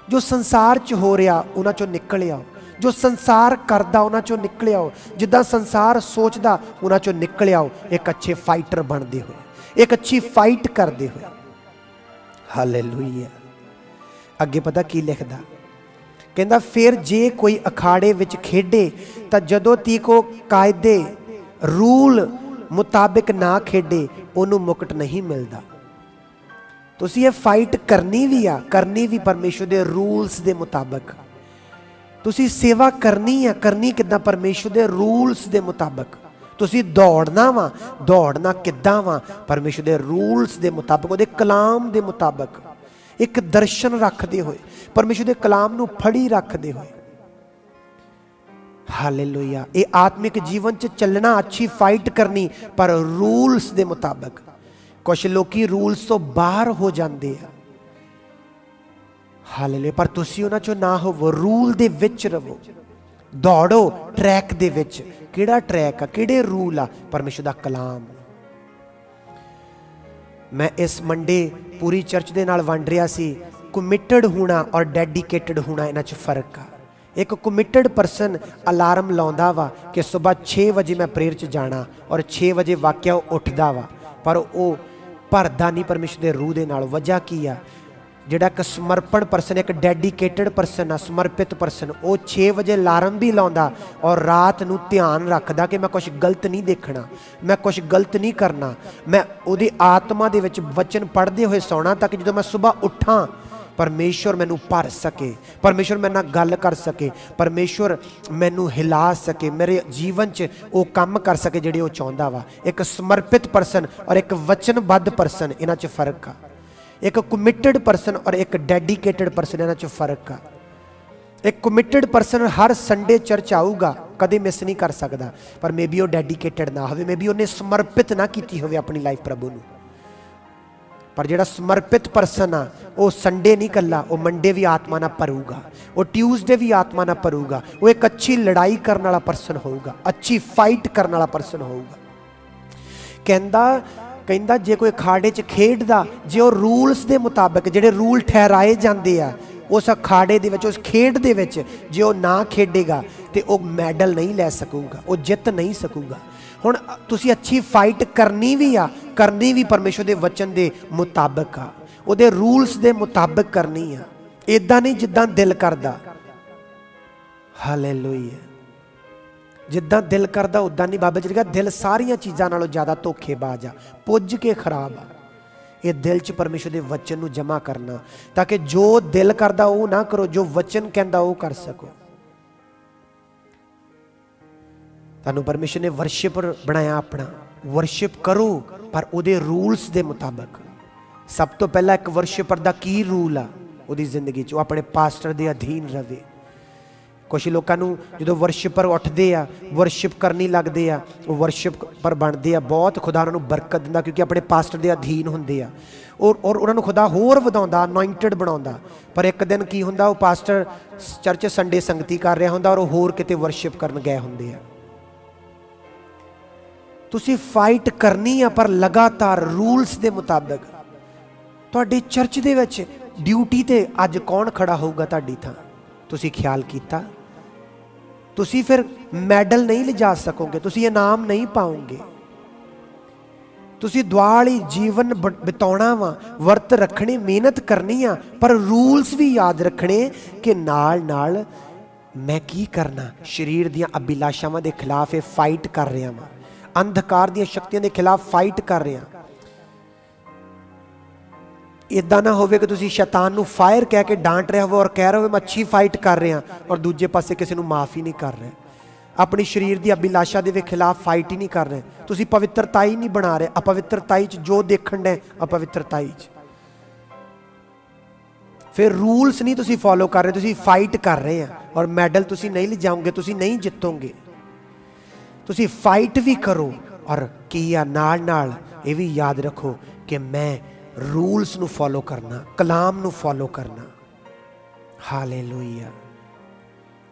ਜੋ ਸੰਸਾਰ 'ਚ ਹੋ ਰਿਹਾ, ਉਹਨਾਂ ਚੋਂ ਨਿਕਲ ਆਓ। ਜੋ ਸੰਸਾਰ ਕਰਦਾ, ਉਹਨਾਂ ਚੋਂ ਨਿਕਲ ਆਓ ਜਿੱਦਾਂ ਸੰਸਾਰ ਸੋਚਦਾ, ਉਹਨਾਂ ਚੋਂ ਨਿਕਲ ਆਓ ਇੱਕ ਅੱਛੇ ਫਾਈਟਰ ਬਣਦੇ ਹੋਏ। ਇੱਕ ਅੱਛੀ ਫਾਈਟ ਕਰਦੇ ਹੋਏ। ਹਾਲੇਲੂਇਆ ਅੱਗੇ ਪਤਾ ਕੀ ਲਿਖਦਾ? ਕਹਿੰਦਾ, ਫਿਰ ਜੇ ਕੋਈ ਅਖਾੜੇ ਵਿੱਚ ਖੇਡੇ, ਤਾਂ ਜਦੋਂ ਤੀਕ ਉਹ ਕਾਇਦੇ, ਰੂਲ ਮੁਤਾਬਿਕ ਨਾ ਖੇਡੇ, ਉਹਨੂੰ ਮੁਕਟ ਨਹੀਂ ਮਿਲਦਾ। ਤੁਸੀਂ ਇਹ ਫਾਈਟ ਕਰਨੀ ਵੀ ਆ, ਕਰਨੀ ਵੀ ਪਰਮੇਸ਼ਰ ਦੇ ਰੂਲਸ ਦੇ ਮੁਤਾਬਕ। ਤੁਸੀਂ ਸੇਵਾ ਕਰਨੀ ਆ, ਕਰਨੀ ਕਿਦਾਂ? ਪਰਮੇਸ਼ਰ ਦੇ ਰੂਲਸ ਦੇ ਮੁਤਾਬਕ। ਤੁਸੀਂ ਦੌੜਨਾ ਵਾ, ਦੌੜਨਾ ਕਿੱਦਾਂ ਵਾ? ਪਰਮੇਸ਼ਰ ਦੇ ਰੂਲਸ ਦੇ ਮੁਤਾਬਕ, ਉਹਦੇ ਕਲਾਮ ਦੇ ਮੁਤਾਬਕ। ਇੱਕ ਦਰਸ਼ਨ ਰੱਖਦੇ ਹੋਏ, ਪਰਮੇਸ਼ਰ ਦੇ ਕਲਾਮ ਨੂੰ ਫੜੀ ਰੱਖਦੇ ਹੋਏ। ਹਾਲੇਲੂਇਆ। ਇਹ ਆਤਮਿਕ ਜੀਵਨ 'ਚ ਚੱਲਣਾ, ਅੱਛੀ ਫਾਈਟ ਕਰਨੀ, ਪਰ ਰੂਲਸ ਦੇ ਮੁਤਾਬਕ। ਕੁਝ ਲੋਕੀ ਰੂਲਸ ਤੋਂ ਬਾਹਰ ਹੋ ਜਾਂਦੇ ਆ। ਹਾਲੇਲੂਇਆ, ਪਰ ਤੁਸੀਂ ਉਹਨਾਂ 'ਚੋਂ ਨਾ ਹੋਵੋ, ਰੂਲ ਦੇ ਵਿੱਚ ਰਹੋ ਦੌੜੋ ਟਰੈਕ ਦੇ ਵਿੱਚ। ਕਿਹੜਾ ਟਰੈਕ ਆ? ਕਿਹੜੇ ਰੂਲ ਆ? ਪਰਮੇਸ਼ਰ ਦਾ ਕਲਾਮ। ਮੈਂ ਇਸ ਮੰਡੇ ਪੂਰੀ ਚਰਚ ਦੇ ਨਾਲ ਵੰਡ ਰਿਹਾ ਸੀ। ਕਮਿਟਡ ਹੋਣਾ ਔਰ ਡੈਡੀਕੇਟਡ ਹੋਣਾ, ਇਹਨਾਂ 'ਚ ਫ਼ਰਕ ਆ। ਇੱਕ ਕਮਿਟਡ ਪਰਸਨ ਅਲਾਰਮ ਲਾਉਂਦਾ ਵਾ ਕਿ ਸਵੇਰ 6 ਵਜੇ ਮੈਂ ਪ੍ਰੇਅਰ 'ਚ ਜਾਣਾ ਔਰ 6 ਵਜੇ ਵਾਕਿਆ ਉਹ ਉੱਠਦਾ ਵਾ। ਪਰ ਉਹ ਭਰਦਾ ਨਹੀਂ ਪਰਮੇਸ਼ਰ ਦੇ ਰੂਹ ਦੇ ਨਾਲ। ਵਜ੍ਹਾ ਕੀ ਆ? ਜਿਹੜਾ ਇੱਕ ਸਮਰਪਣ ਪਰਸਨ ਇੱਕ ਡੈਡੀਕੇਟਡ ਪਰਸਨ ਆ, ਸਮਰਪਿਤ ਪਰਸਨ ਉਹ 6 ਵਜੇ ਅਲਾਰਮ ਵੀ ਲਾਉਂਦਾ ਔਰ ਰਾਤ ਨੂੰ ਧਿਆਨ ਰੱਖਦਾ ਕਿ ਮੈਂ ਕੁਝ ਗਲਤ ਨਹੀਂ ਦੇਖਣਾ, ਮੈਂ ਕੁਝ ਗਲਤ ਨਹੀਂ ਕਰਨਾ। ਮੈਂ ਉਹਦੀ ਆਤਮਾ ਦੇ ਵਿੱਚ ਵਚਨ ਪੜ੍ਹਦੇ ਹੋਏ ਸੌਣਾ ਤਾਂ ਕਿ ਜਦੋਂ ਮੈਂ ਸਵੇਰ ਉੱਠਾਂ, ਪਰਮੇਸ਼ਵਰ ਮੈਨੂੰ ਭਰ ਸਕੇ, ਪਰਮੇਸ਼ਵਰ ਮੇਰੇ ਨਾਲ ਗੱਲ ਕਰ ਸਕੇ, ਪਰਮੇਸ਼ਵਰ ਮੈਨੂੰ ਹਿਲਾ ਸਕੇ, ਮੇਰੇ ਜੀਵਨ 'ਚ ਉਹ ਕੰਮ ਕਰ ਸਕੇ ਜਿਹੜੇ ਉਹ ਚਾਹੁੰਦਾ ਵਾ। ਇੱਕ ਸਮਰਪਿਤ ਪਰਸਨ ਔਰ ਇੱਕ ਵਚਨਬੱਧ ਪਰਸਨ ਇਹਨਾਂ 'ਚ ਫ਼ਰਕ ਆ। ਇੱਕ ਕਮਿਟਡ ਪਰਸਨ ਔਰ ਇੱਕ ਡੈਡੀਕੇਟਡ ਪਰਸਨ ਇਹਨਾਂ 'ਚ ਫ਼ਰਕ ਆ। ਇੱਕ ਕਮਿਟਡ ਪਰਸਨ ਹਰ ਸੰਡੇ ਚਰਚ ਆਊਗਾ, ਕਦੇ ਮਿਸ ਨਹੀਂ ਕਰ ਸਕਦਾ, ਪਰ ਮੇਬੀ ਉਹ ਡੈਡੀਕੇਟਡ ਨਾ ਹੋਵੇ ਮੇਬੀ ਉਹਨੇ ਸਮਰਪਿਤ ਨਾ ਕੀਤੀ ਹੋਵੇ ਆਪਣੀ ਲਾਈਫ ਪ੍ਰਭੂ ਨੂੰ। ਪਰ ਜਿਹੜਾ ਸਮਰਪਿਤ ਪਰਸਨ ਆ, ਉਹ ਸੰਡੇ ਨਹੀਂ ਕੱਲਾ ਉਹ ਮੰਡੇ ਵੀ ਆਤਮਾ ਨਾਲ ਭਰੂਗਾ, ਉਹ ਟਿਊਜ਼ਡੇ ਵੀ ਆਤਮਾ ਨਾਲ ਭਰੂਗਾ, ਉਹ ਇੱਕ ਅੱਛੀ ਲੜਾਈ ਕਰਨ ਵਾਲਾ ਪਰਸਨ ਹੋਊਗਾ, ਅੱਛੀ ਫਾਈਟ ਕਰਨ ਵਾਲਾ ਪਰਸਨ ਹੋਊਗਾ। ਕਹਿੰਦਾ ਕਹਿੰਦਾ ਜੇ ਕੋਈ ਅਖਾੜੇ 'ਚ ਖੇਡਦਾ, ਜੇ ਉਹ ਰੂਲਸ ਦੇ ਮੁਤਾਬਕ ਜਿਹੜੇ ਰੂਲ ਠਹਿਰਾਏ ਜਾਂਦੇ ਆ, ਉਸ ਅਖਾੜੇ ਦੇ ਵਿੱਚ, ਉਸ ਖੇਡ ਦੇ ਵਿੱਚ ਜੇ ਉਹ ਨਾ ਖੇਡੇਗਾ ਤੇ ਉਹ ਮੈਡਲ ਨਹੀਂ ਲੈ ਸਕੂਗਾ, ਉਹ ਜਿੱਤ ਨਹੀਂ ਸਕੂਗਾ। ਹੁਣ ਤੁਸੀਂ ਅੱਛੀ ਫਾਈਟ ਕਰਨੀ ਵੀ ਆ, ਕਰਨੀ ਵੀ ਪਰਮੇਸ਼ਰ ਦੇ ਵਚਨ ਦੇ ਮੁਤਾਬਕ ਆ। ਉਹਦੇ ਰੂਲਸ ਦੇ ਮੁਤਾਬਕ ਕਰਨੀ ਆ। ਇਦਾਂ ਨਹੀਂ ਜਿੱਦਾਂ ਦਿਲ ਕਰਦਾ। ਹਾਲੇਲੂਇਆ ਜਿੱਦਾਂ ਦਿਲ ਕਰਦਾ ਉਦਾਂ ਨਹੀਂ ਬਾਬਾ ਜੀ ਕਹਿੰਦਾ ਦਿਲ ਸਾਰੀਆਂ ਚੀਜ਼ਾਂ ਨਾਲੋਂ ਜ਼ਿਆਦਾ ਧੋਖੇਬਾਜ਼ ਆ, ਪੁੱਜ ਕੇ ਖਰਾਬ ਆ। ਇਹ ਦਿਲ 'ਚ ਪਰਮੇਸ਼ਰ ਦੇ ਵਚਨ ਨੂੰ ਜਮਾ ਕਰਨਾ, ਤਾਂ ਕਿ ਜੋ ਦਿਲ ਕਰਦਾ, ਉਹ ਨਾ ਕਰੋ, ਜੋ ਵਚਨ ਕਹਿੰਦਾ, ਉਹ ਕਰ ਸਕੋ। ਤੁਹਾਨੂੰ ਪਰਮੇਸ਼ਰ ਨੇ ਵਰਸ਼ਿਪਰ ਬਣਾਇਆ ਆਪਣਾ ਵਰਸ਼ਿਪ ਕਰੋ, ਪਰ ਉਹਦੇ ਰੂਲਸ ਦੇ ਮੁਤਾਬਕ। ਸਭ ਤੋਂ ਪਹਿਲਾਂ ਇੱਕ ਵਰਸ਼ਿਪਰ ਦਾ ਕੀ ਰੂਲ ਆ? ਉਹਦੀ ਜ਼ਿੰਦਗੀ 'ਚ, ਉਹ ਆਪਣੇ ਪਾਸਟਰ ਦੇ ਅਧੀਨ ਰਵੇ। ਕੁਝ ਲੋਕਾਂ ਨੂੰ ਜਦੋਂ ਵਰਸ਼ਿਪਰ ਉੱਠਦੇ ਆ ਵਰਸ਼ਿਪ ਕਰਨੀ ਲੱਗਦੇ ਆ, ਉਹ ਵਰਸ਼ਿਪ ਪਰ ਬਣਦੇ ਆ। ਬਹੁਤ ਖੁਦਾ ਉਹਨਾਂ ਨੂੰ ਬਰਕਤ ਦਿੰਦਾ ਕਿਉਂਕਿ ਆਪਣੇ ਪਾਸਟਰ ਦੇ ਅਧੀਨ ਹੁੰਦੇ ਆ। ਔਰ ਔਰ ਉਹਨਾਂ ਨੂੰ ਖੁਦਾ ਹੋਰ ਵਧਾਉਂਦਾ ਅਨੋਇੰਟਡ ਬਣਾਉਂਦਾ। ਪਰ ਇੱਕ ਦਿਨ ਕੀ ਹੁੰਦਾ, ਉਹ ਪਾਸਟਰ ਚਰਚ ਸੰਡੇ ਸੰਗਤੀ ਕਰ ਰਿਹਾ ਹੁੰਦਾ ਔਰ ਉਹ ਹੋਰ ਕਿਤੇ ਵਰਸ਼ਿਪ ਕਰਨ ਗਏ ਹੁੰਦੇ ਆ। ਤੁਸੀਂ ਫਾਈਟ ਕਰਨੀ ਆ, ਪਰ ਲਗਾਤਾਰ ਰੂਲਸ ਦੇ ਮੁਤਾਬਕ। ਤੁਹਾਡੇ ਚਰਚ ਦੇ ਵਿੱਚ ਡਿਊਟੀ ਤੇ ਅੱਜ ਕੌਣ ਖੜਾ ਹੋਊਗਾ ਤੁਹਾਡੀ ਥਾਂ? ਤੁਸੀਂ ਖਿਆਲ ਕੀਤਾ? ਤੁਸੀਂ ਫਿਰ ਮੈਡਲ ਨਹੀਂ ਲਿਜਾ ਸਕੋਗੇ ਤੁਸੀਂ ਇਨਾਮ ਨਹੀਂ ਪਾਓਗੇ ਤੁਸੀਂ ਦੁਆਲੀ ਜੀਵਨ ਬਿਤਾਉਣਾ ਵਾ ਵਰਤ ਰੱਖਣੇ ਮਿਹਨਤ ਕਰਨੀ ਆ ਪਰ ਰੂਲਸ ਵੀ ਯਾਦ ਰੱਖਣੇ ਕਿ ਨਾਲ ਨਾਲ ਮੈਂ ਕੀ ਕਰਨਾ ਸਰੀਰ ਦੀਆਂ ਅਭਿਲਾਸ਼ਾਵਾਂ ਦੇ ਖਿਲਾਫ ਇਹ ਫਾਈਟ ਕਰ ਰਿਹਾ ਵਾਂ ਅੰਧਕਾਰ ਦੀਆਂ ਸ਼ਕਤੀਆਂ ਦੇ ਖਿਲਾਫ ਫਾਈਟ ਕਰ ਰਿਹਾ ਇਦਾਂ ਨਾ ਹੋਵੇ ਕਿ ਤੁਸੀਂ ਸ਼ੈਤਾਨ ਨੂੰ ਫਾਇਰ ਕਹਿ ਕੇ ਡਾਂਟ ਰਹੇ ਹੋ ਔਰ ਕਹਿ ਰਹੇ ਹੋ ਮੈਂ ਅੱਛੀ ਫਾਈਟ ਕਰ ਰਿਹਾ ਔਰ ਦੂਜੇ ਪਾਸੇ ਕਿਸੇ ਨੂੰ ਮਾਫ ਹੀ ਨਹੀਂ ਕਰ ਰਹੇ। ਆਪਣੀ ਸਰੀਰ ਦੀ ਅਭਿਲਾਸ਼ਾ ਦੇ ਖਿਲਾਫ ਫਾਈਟ ਹੀ ਨਹੀਂ ਕਰ ਰਹੇ। ਤੁਸੀਂ ਪਵਿੱਤਰਤਾ ਹੀ ਨਹੀਂ ਬਣਾ ਰਹੇ। ਅਪਵਿੱਤਰਤਾ ਚ ਜੋ ਦੇਖਣ ਦੇ ਅਪਵਿੱਤਰਤਾ ਚ। ਫਿਰ ਰੂਲਸ ਨਹੀਂ ਤੁਸੀਂ ਫੋਲੋ ਕਰ ਰਹੇ, ਤੁਸੀਂ ਫਾਈਟ ਕਰ ਰਹੇ ਆ ਔਰ ਮੈਡਲ ਤੁਸੀਂ ਨਹੀਂ ਲਿਜਾਓਗੇ, ਤੁਸੀਂ ਨਹੀਂ ਜਿੱਤੋਗੇ। ਤੁਸੀਂ ਫਾਈਟ ਵੀ ਕਰੋ ਔਰ ਕੀ ਆ ਨਾਲ ਨਾਲ ਇਹ ਵੀ ਯਾਦ ਰੱਖੋ ਕਿ ਮੈਂ ਰੂਲਸ ਨੂੰ ਫੋਲੋ ਕਰਨਾ, ਕਲਾਮ ਨੂੰ ਫੋਲੋ ਕਰਨਾ। ਹਾਲੇਲੂਇਆ।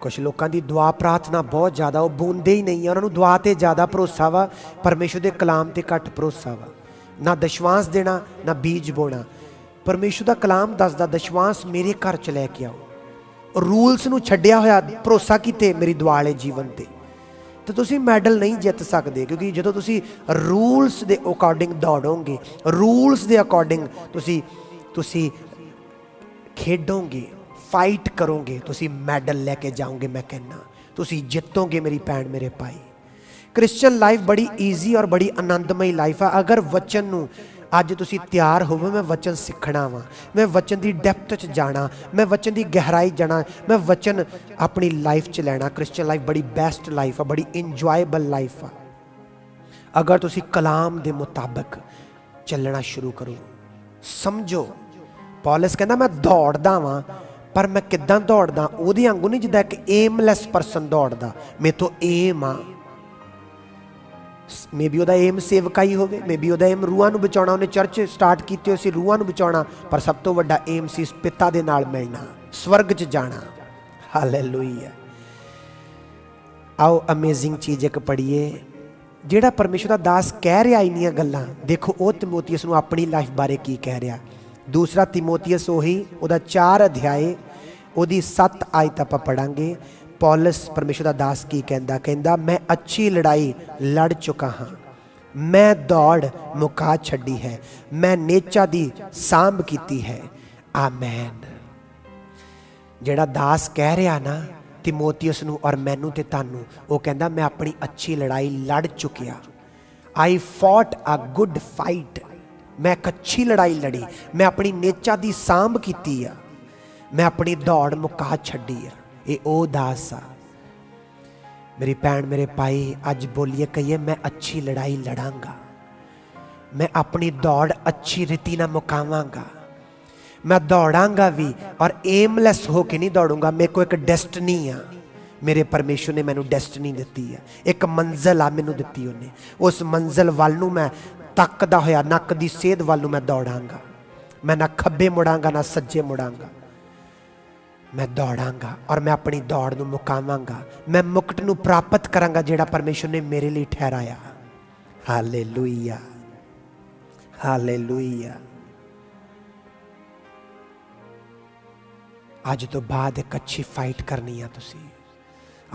ਕੁਝ ਲੋਕਾਂ ਦੀ ਦੁਆ ਪ੍ਰਾਰਥਨਾ ਬਹੁਤ ਜ਼ਿਆਦਾ, ਉਹ ਬੁੰਦੇ ਹੀ ਨਹੀਂ ਆ। ਉਹਨਾਂ ਨੂੰ ਦੁਆ ਤੇ ਜ਼ਿਆਦਾ ਭਰੋਸਾ ਵਾ, ਪਰਮੇਸ਼ਰ ਦੇ ਕਲਾਮ ਤੇ ਘੱਟ ਭਰੋਸਾ ਵਾ। ਨਾ ਦਸ਼ਵਾਂਸ ਦੇਣਾ, ਨਾ ਬੀਜ ਬੋਣਾ। ਪਰਮੇਸ਼ਰ ਦਾ ਕਲਾਮ ਦੱਸਦਾ, ਦਸ਼ਵਾਂਸ ਮੇਰੇ ਘਰ ਚ ਲੈ ਕੇ ਆਓ। ਰੂਲਸ ਨੂੰ ਛੱਡਿਆ ਹੋਇਆ, ਭਰੋਸਾ ਕੀਤੇ ਮੇਰੀ ਦੁਆਲੇ ਜੀਵਨ ਤੇ। ਤੇ ਤੁਸੀਂ ਮੈਡਲ ਨਹੀਂ ਜਿੱਤ ਸਕਦੇ, ਕਿਉਂਕਿ ਜਦੋਂ ਤੁਸੀਂ ਰੂਲਸ ਦੇ ਅਕੋਰਡਿੰਗ ਦੌੜੋਗੇ, ਰੂਲਸ ਦੇ ਅਕੋਰਡਿੰਗ ਤੁਸੀਂ ਤੁਸੀਂ ਖੇਡੋਗੇ ਫਾਈਟ ਕਰੋਗੇ, ਤੁਸੀਂ ਮੈਡਲ ਲੈ ਕੇ ਜਾਓਗੇ, ਮੈਂ ਕਹਿੰਨਾ ਤੁਸੀਂ ਜਿੱਤੋਗੇ ਮੇਰੀ ਭੈਣ, ਮੇਰੇ ਭਾਈ। ਕ੍ਰਿਸਚੀਅਨ ਲਾਈਫ ਬੜੀ ਈਜ਼ੀ ਔਰ ਬੜੀ ਆਨੰਦਮਈ ਲਾਈਫ ਆ। ਅਗਰ ਵਚਨ ਨੂੰ ਅੱਜ ਤੁਸੀਂ ਤਿਆਰ ਹੋਵੋ, ਮੈਂ ਵਚਨ ਸਿੱਖਣਾ ਵਾਂ। ਮੈਂ ਵਚਨ ਦੀ ਡੈਪਥ 'ਚ ਜਾਣਾ, ਮੈਂ ਵਚਨ ਦੀ ਗਹਿਰਾਈ ਜਾਣਾ, ਮੈਂ ਵਚਨ ਆਪਣੀ ਲਾਈਫ 'ਚ ਲੈਣਾ। ਕ੍ਰਿਸਚੀਅਨ ਲਾਈਫ ਬੜੀ ਬੈਸਟ ਲਾਈਫ ਆ, ਬੜੀ ਇੰਜੋਏਬਲ ਲਾਈਫ ਆ। ਅਗਰ ਤੁਸੀਂ ਕਲਾਮ ਦੇ ਮੁਤਾਬਕ ਚੱਲਣਾ ਸ਼ੁਰੂ ਕਰੋ, ਸਮਝੋ। ਪੌਲਸ ਕਹਿੰਦਾ, ਮੈਂ ਦੌੜਦਾ ਵਾਂ, ਪਰ ਮੈਂ ਕਿੱਦਾਂ ਦੌੜਦਾ? ਉਹਦੇ ਵਾਂਗੂ ਨਹੀਂ ਜਿੱਦਾਂ ਇੱਕ ਏਮਲੈਸ ਪਰਸਨ ਦੌੜਦਾ। ਮੇਰੇ ਤੋਂ ਏਮ ਆ। ਮੇਬੀ ਉਹਦਾ ਏਮ ਸੇਵਕਾਈ ਹੋਵੇ? ਮੇਬੀ ਉਹਦਾ ਏਮ ਰੂਹਾਂ ਨੂੰ ਬਚਾਉਣਾ। ਉਹਨੇ ਚਰਚ ਸਟਾਰਟ ਕੀਤੀ ਹੋਈ ਸੀ ਰੂਹਾਂ ਨੂੰ ਬਚਾਉਣਾ। ਪਰ ਸਭ ਤੋਂ ਵੱਡਾ ਏਮ ਸੀ ਪਿਤਾ ਦੇ ਨਾਲ ਮਿਲਣਾ, ਸਵਰਗ 'ਚ ਜਾਣਾ। ਹਾਲੇਲੂਇਆ ਆਓ ਅਮੇਜ਼ਿੰਗ ਚੀਜ਼ ਇੱਕ ਪੜ੍ਹੀਏ। ਜਿਹੜਾ ਪਰਮੇਸ਼ਰ ਦਾ ਦਾਸ ਕਹਿ ਰਿਹਾ ਇੰਨੀਆਂ ਗੱਲਾਂ, ਦੇਖੋ ਉਹ ਤਿਮੋਥੀਅਸ ਨੂੰ ਆਪਣੀ ਲਾਈਫ ਬਾਰੇ ਕੀ ਕਹਿ ਰਿਹਾ। ਦੂਸਰਾ ਤਿਮੋਥੀਅਸ ਉਹੀ, ਉਹਦਾ 4 ਅਧਿਆਏ, ਉਹਦੀ 7 ਆਇਤ ਆਪਾਂ ਪੜਾਂਗੇ ਪੌਲਸ ਪਰਮੇਸ਼ਰ ਦਾ ਦਾਸ ਕੀ ਕਹਿੰਦਾ ਕਹਿੰਦਾ ਮੈਂ ਅੱਛੀ ਲੜਾਈ ਲੜ ਚੁੱਕਾ ਹਾਂ ਮੈਂ ਦੌੜ ਮੁਕਾ ਛੱਡੀ ਹੈ ਮੈਂ ਨੇਚਾ ਦੀ ਸਾਂਭ ਕੀਤੀ ਹੈ ਆਮੇਨ ਜਿਹੜਾ ਦਾਸ ਕਹਿ ਰਿਹਾ ਨਾ ਤਿਮੋਥੀਅਸ ਨੂੰ ਔਰ ਮੈਨੂੰ ਤੇ ਤੁਹਾਨੂੰ ਉਹ ਕਹਿੰਦਾ ਮੈਂ ਆਪਣੀ ਅੱਛੀ ਲੜਾਈ ਲੜ ਚੁੱਕਿਆ ਆਈ ਫੌਟ ਅ ਗੁੱਡ ਫਾਈਟ ਮੈਂ ਇੱਕ ਅੱਛੀ ਲੜਾਈ ਲੜੀ ਮੈਂ ਆਪਣੀ ਨੇਚਾ ਦੀ ਸਾਂਭ ਕੀਤੀ ਆ ਮੈਂ ਆਪਣੀ ਦੌੜ ਮੁਕਾ ਛੱਡੀ ਆ ਇਹ ਉਹ ਦਾਸ ਆ। ਮੇਰੀ ਭੈਣ ਮੇਰੇ ਭਾਈ ਅੱਜ ਬੋਲੀਏ ਕਹੀਏ, ਮੈਂ ਅੱਛੀ ਲੜਾਈ ਲੜਾਂਗਾ। ਮੈਂ ਆਪਣੀ ਦੌੜ ਅੱਛੀ ਰੀਤੀ ਨਾਲ ਮੁਕਾਵਾਂਗਾ। ਮੈਂ ਦੌੜਾਂਗਾ ਵੀ ਔਰ ਏਮਲੈਸ ਹੋ ਕੇ ਨਹੀਂ ਦੌੜੂੰਗਾ। ਮੇਰੇ ਕੋ ਇੱਕ ਡੈਸਟਨੀ ਆ। ਮੇਰੇ ਪਰਮੇਸ਼ਰ ਨੇ ਮੈਨੂੰ ਡੈਸਟਨੀ ਦਿੱਤੀ ਆ। ਇੱਕ ਮੰਜ਼ਲ ਆ ਮੈਨੂੰ ਦਿੱਤੀ ਉਹਨੇ। ਉਸ ਮੰਜ਼ਲ ਵੱਲ ਨੂੰ ਮੈਂ ਤੱਕਦਾ ਹੋਇਆ, ਨੱਕ ਦੀ ਸੇਧ ਵੱਲ ਨੂੰ ਮੈਂ ਦੌੜਾਂਗਾ। ਮੈਂ ਨਾ ਖੱਬੇ ਮੁੜਾਂਗਾ, ਨਾ ਸੱਜੇ ਮੁੜਾਂਗਾ। ਮੈਂ ਦੌੜਾਂਗਾ ਔਰ ਮੈਂ ਆਪਣੀ ਦੌੜ ਨੂੰ ਮੁਕਾਵਾਂਗਾ ਮੈਂ ਮੁਕਟ ਨੂੰ ਪ੍ਰਾਪਤ ਕਰਾਂਗਾ ਜਿਹੜਾ ਪਰਮੇਸ਼ਰ ਨੇ ਮੇਰੇ ਲਈ ਠਹਿਰਾਇਆ ਹਾਲੇਲੂਇਆ ਹਾਲੇਲੂਇਆ ਅੱਜ ਤੋਂ ਬਾਅਦ ਇੱਕ ਅੱਛੀ ਫਾਈਟ ਕਰਨੀ ਆ ਤੁਸੀਂ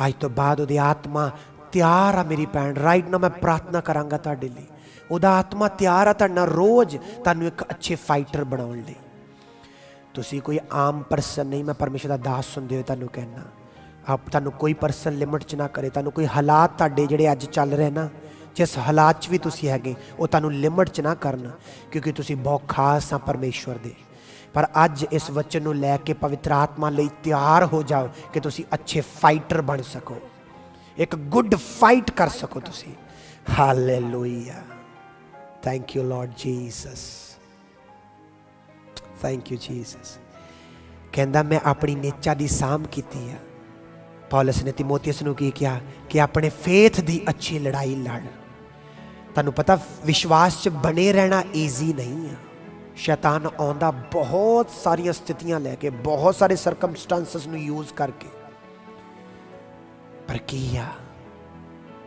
ਅੱਜ ਤੋਂ ਬਾਅਦ ਉਹਦੀ ਆਤਮਾ ਤਿਆਰ ਆ ਮੇਰੀ ਭੈਣ ਰਾਈਟ ਨਾ ਮੈਂ ਪ੍ਰਾਰਥਨਾ ਕਰਾਂਗਾ ਤੁਹਾਡੇ ਲਈ ਉਹਦਾ ਆਤਮਾ ਤਿਆਰ ਆ ਤੁਹਾਡਾ ਰੋਜ਼ ਤੁਹਾਨੂੰ ਇੱਕ ਅੱਛੇ ਫਾਈਟਰ ਬਣਾਉਣ ਲਈ ਤੁਸੀਂ ਕੋਈ ਆਮ ਪਰਸਨ ਨਹੀਂ, ਮੈਂ ਪਰਮੇਸ਼ਰ ਦਾ ਦਾਸ ਸੁਣਦੇ ਹੋ ਤੁਹਾਨੂੰ ਕਹਿਣਾ ਆਪ ਤੁਹਾਨੂੰ ਕੋਈ ਪਰਸਨ ਲਿਮਟ ਚ ਨਾ ਕਰੇ, ਤੁਹਾਨੂੰ ਕੋਈ ਹਾਲਾਤ ਤੁਹਾਡੇ ਜਿਹੜੇ ਅੱਜ ਚੱਲ ਰਹੇ ਨਾ, ਜਿਸ ਹਾਲਾਤ 'ਚ ਵੀ ਤੁਸੀਂ ਹੈਗੇ, ਉਹ ਤੁਹਾਨੂੰ ਲਿਮਟ 'ਚ ਨਾ ਕਰਨ, ਕਿਉਂਕਿ ਤੁਸੀਂ ਬਹੁਤ ਖਾਸ ਆ ਪਰਮੇਸ਼ਵਰ ਦੇ। ਪਰ ਅੱਜ ਇਸ ਵਚਨ ਨੂੰ ਲੈ ਕੇ ਪਵਿੱਤਰ ਆਤਮਾ ਲਈ ਤਿਆਰ ਹੋ ਜਾਓ ਕਿ ਤੁਸੀਂ ਅੱਛੇ ਫਾਈਟਰ ਬਣ ਸਕੋ। ਇੱਕ ਗੁੱਡ ਫਾਈਟ ਕਰ ਸਕੋ ਤੁਸੀਂ। Hallelujah thank you lord Jesus thank you Jesus ਕਹਿੰਦਾ, ਮੈਂ ਆਪਣੀ ਨੇਚਾ ਦੀ ਸਾਂਭ ਕੀਤੀ ਆ। ਪੌਲਸ ਨੇ ਤਿਮੋਥੀਅਸ ਨੂੰ ਕੀ ਕਿਹਾ? ਕਿ ਆਪਣੇ ਫੇਥ ਦੀ ਅੱਛੀ ਲੜਾਈ ਲੜ। ਤੁਹਾਨੂੰ ਪਤਾ, ਵਿਸ਼ਵਾਸ 'ਚ ਬਣੇ ਰਹਿਣਾ ਈਜ਼ੀ ਨਹੀਂ ਆ। ਸ਼ੈਤਾਨ ਆਉਂਦਾ ਬਹੁਤ ਸਾਰੀਆਂ ਸਥਿਤੀਆਂ ਲੈ ਕੇ, ਬਹੁਤ ਸਾਰੇ ਸਰਕਮਸਟੈਂਸਸ ਨੂੰ ਯੂਜ਼ ਕਰਕੇ। ਪਰ ਕੀ ਆ?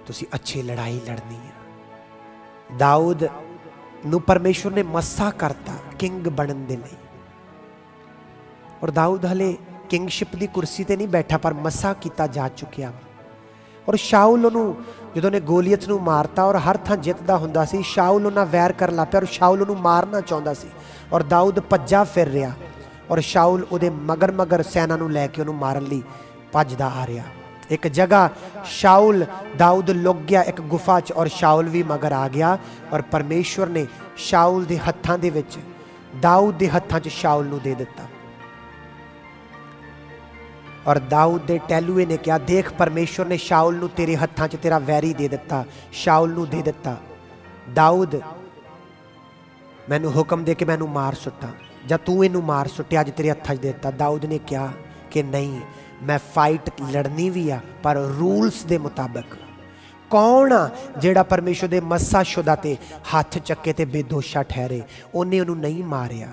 ਤੁਸੀਂ ਅੱਛੀ ਲੜਾਈ ਲੜਨੀ ਆ। ਦਾਊਦ ਨੂੰ ਪਰਮੇਸ਼ਵਰ ਨੇ ਮੱਸਾ ਕਰਤਾ। ਕਿੰਗ ਬਣਨ ਦੇ ਲਈ ਔਰ ਦਾਊਦ ਹਲੇ ਕਿੰਗਸ਼ਿਪ ਦੀ ਕੁਰਸੀ ਤੇ ਨਹੀਂ ਬੈਠਾ ਪਰ ਮੱਸਾ ਕੀਤਾ ਜਾ ਚੁੱਕਿਆ ਔਰ ਸ਼ਾਉਲ ਉਹਨੂੰ ਜਦੋਂ ਨੇ ਗੋਲੀਅਤ ਨੂੰ ਮਾਰਤਾ ਔਰ ਹਰ ਥਾਂ ਜਿੱਤਦਾ ਹੁੰਦਾ ਸੀ ਸ਼ਾਉਲ ਉਹਨਾਂ ਵੈਰ ਕਰਨ ਲੱਗ ਪਿਆ ਔਰ ਸ਼ਾਉਲ ਉਹਨੂੰ ਮਾਰਨਾ ਚਾਹੁੰਦਾ ਸੀ ਔਰ ਦਾਊਦ ਭੱਜਾ ਫਿਰ ਰਿਹਾ ਔਰ ਸ਼ਾਉਲ ਉਹਦੇ ਮਗਰ ਮਗਰ ਸੈਨਾ ਨੂੰ ਲੈ ਕੇ ਉਹਨੂੰ ਮਾਰਨ ਲਈ ਭੱਜਦਾ ਆ ਰਿਹਾ ਇੱਕ ਜਗ੍ਹਾ ਸ਼ਾਉਲ ਦਾਊਦ ਲੁਕ ਗਿਆ ਇੱਕ ਗੁਫਾ 'ਚ ਔਰ ਸ਼ਾਉਲ ਵੀ ਮਗਰ ਆ ਗਿਆ ਔਰ ਪਰਮੇਸ਼ਵਰ ਨੇ ਸ਼ਾਉਲ ਦੇ ਹੱਥਾਂ ਦੇ ਵਿੱਚ ਦਾਊਦ ਦੇ ਹੱਥਾਂ 'ਚ ਸ਼ਾਉਲ ਨੂੰ ਦੇ ਦਿੱਤਾ। ਔਰ ਦਾਊਦ ਦੇ ਟੈਲੂਏ ਨੇ ਕਿਹਾ, ਦੇਖ, ਪਰਮੇਸ਼ਵਰ ਨੇ ਸ਼ਾਉਲ ਨੂੰ ਤੇਰੇ ਹੱਥਾਂ 'ਚ ਤੇਰਾ ਵੈਰੀ ਦੇ ਦਿੱਤਾ, ਸ਼ਾਉਲ ਨੂੰ ਦੇ ਦਿੱਤਾ। ਦਾਊਦ, ਮੈਨੂੰ ਹੁਕਮ ਦੇ ਕੇ ਮੈਨੂੰ ਮਾਰ ਸੁੱਟਾ, ਜਾਂ ਤੂੰ ਇਹਨੂੰ ਮਾਰ ਸੁੱਟਿਆ, ਅੱਜ ਤੇਰੇ ਹੱਥਾਂ 'ਚ ਦੇ ਦਿੱਤਾ। ਦਾਊਦ ਨੇ ਕਿਹਾ ਕਿ ਨਹੀਂ, ਮੈਂ ਫਾਈਟ ਲੜਨੀ ਵੀ ਆ, ਪਰ ਰੂਲਸ ਦੇ ਮੁਤਾਬਕ ਕੌਣ ਆ ਜਿਹੜਾ ਪਰਮੇਸ਼ਰ ਦੇ ਮੱਸਾ ਸ਼ੁਦਾ ਤੇ ਹੱਥ ਚੱਕੇ ਤੇ ਬੇਦੋਸ਼ਾ ਠਹਿਰੇ? ਉਹਨੇ ਉਹਨੂੰ ਨਹੀਂ ਮਾਰਿਆ।